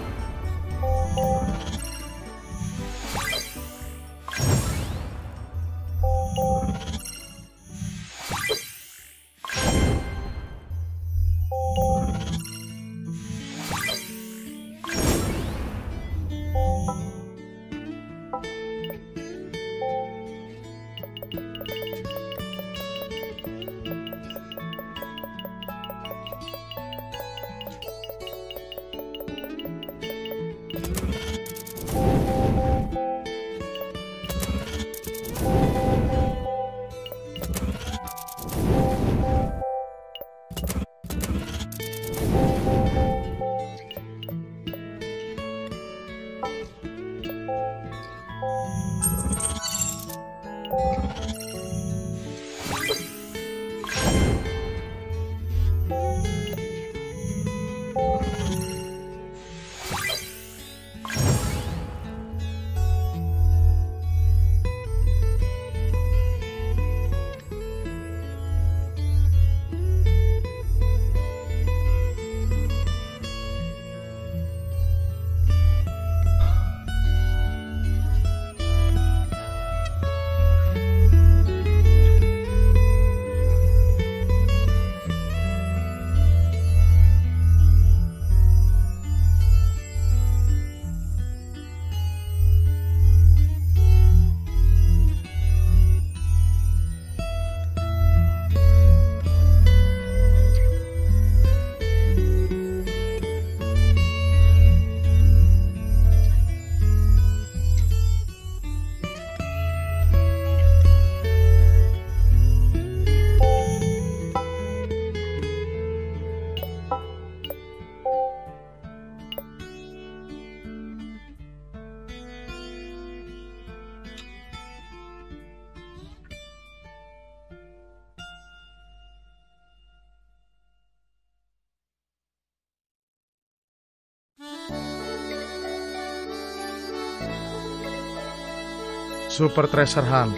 Super Treasure Hunt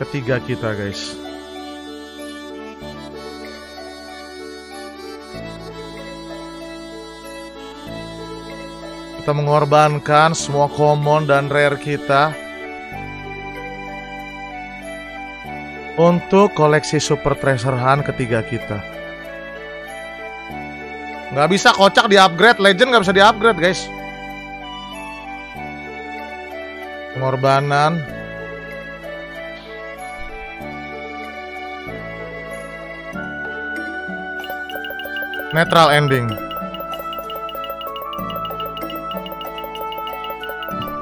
ketiga kita guys. Kita mengorbankan semua common dan rare kita untuk koleksi Super Treasure Hunt ketiga kita. Nggak bisa kocak di upgrade, Legend nggak bisa di upgrade guys. Pengorbanan. Netral ending.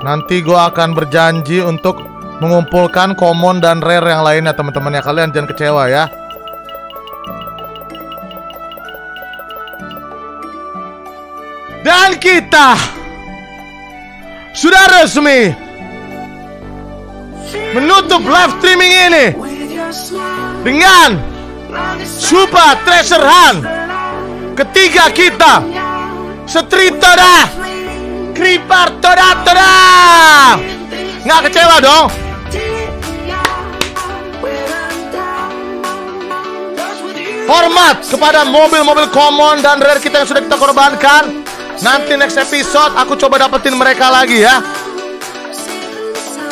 Nanti gue akan berjanji untuk mengumpulkan common dan rare yang lainnya teman-teman ya. Kalian jangan kecewa ya. Dan kita Sudah resmi Menutup live streaming ini Dengan Super Treasure Hunt. Ketiga kita Setrito dah Creeper toda toda. Nggak kecewa dong? Hormat kepada mobil-mobil common dan rare kita yang sudah kita korbankan. Nanti next episode aku coba dapetin mereka lagi ya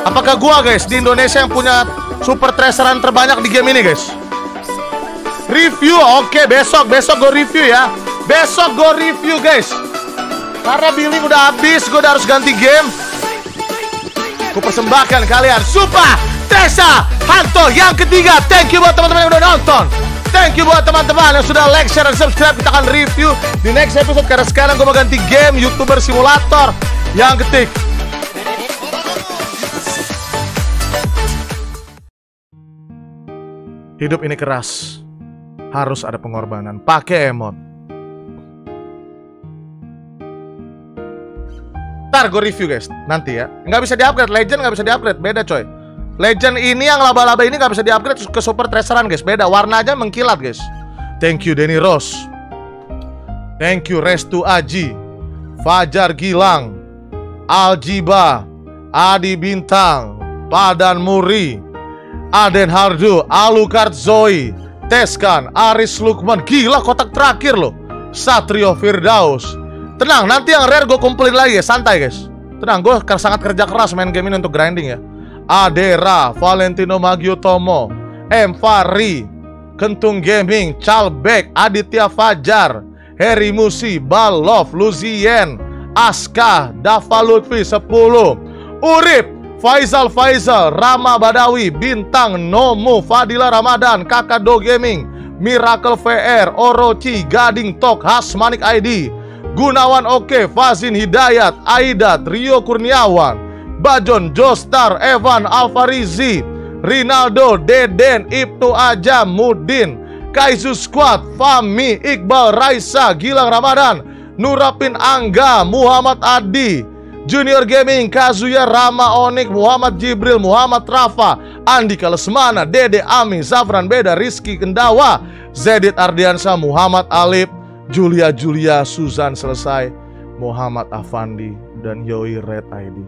Apakah gua guys di Indonesia yang punya super treasurean terbanyak di game ini guys? Review, oke besok, besok gue review ya Besok gue review guys karena billing udah habis, gue udah harus ganti game. Gue persembahkan kalian Supa Tessa Hanto yang ketiga. Thank you buat teman-teman yang udah nonton. Thank you buat teman-teman yang sudah like, share, dan subscribe. Kita akan review di next episode karena sekarang gue mau ganti game YouTuber simulator yang ketik. Hidup ini keras. Harus ada pengorbanan. Pakai emot. Ntar gue review guys, nanti ya. Nggak bisa di-upgrade, Legend nggak bisa di-upgrade, beda coy. Legend ini yang laba-laba ini nggak bisa di-upgrade ke Super Treasurean guys, beda. Warna aja mengkilat guys. Thank you Denny Rose. Thank you Restu Aji. Fajar Gilang. Aljiba. Adi Bintang. Padan Muri. Aden Hardu. Alucard Zoe. Teskan. Aris Lukman. Gila kotak terakhir loh. Satrio Firdaus. Tenang, nanti yang rare gue kumpulin lagi ya, santai guys. Tenang, gue sangat kerja keras main game ini untuk grinding ya. Adera, Valentino Magiotomo, M. Fari, Kentung Gaming, Chalbek, Aditya Fajar, Heri Musi, Balov, Luzien, Aska, Dava Lutfi 10, Urip, Faisal Faisal, Rama Badawi, Bintang, Nomu, Fadila Ramadan, Kakak Do Gaming, Miracle VR, Orochi, Gading Tok, Hasmanik ID, Gunawan Oke, Fazin Hidayat, Aidat, Rio Kurniawan, Bajon, Jostar, Evan Alfarizi, Rinaldo, Deden, Ibtu Aja, Mudin, Kaisu Squad, Fami, Iqbal, Raisa, Gilang Ramadan, Nurapin Angga, Muhammad Adi, Junior Gaming, Kazuya Rama Onik, Muhammad Jibril, Muhammad Rafa, Andika Lesmana, Dede Ami, Zafran Beda, Rizky Kendawa, Zedit Ardiansa, Muhammad Alip, Julia Julia Suzan selesai, Muhammad Afandi dan Yoi Red ID.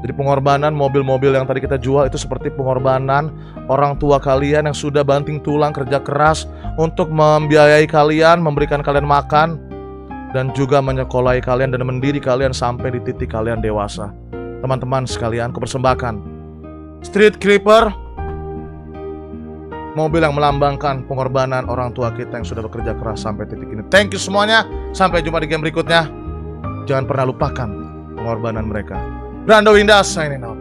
Jadi pengorbanan mobil-mobil yang tadi kita jual itu seperti pengorbanan orang tua kalian yang sudah banting tulang kerja keras untuk membiayai kalian, memberikan kalian makan dan juga menyekolai kalian dan mendidik kalian sampai di titik kalian dewasa. Teman-teman sekalian, kupersembahkan Street Creeper mobil yang melambangkan pengorbanan orang tua kita yang sudah bekerja keras sampai titik ini. Thank you semuanya. Sampai jumpa di game berikutnya. Jangan pernah lupakan pengorbanan mereka. Brando Windas signing out.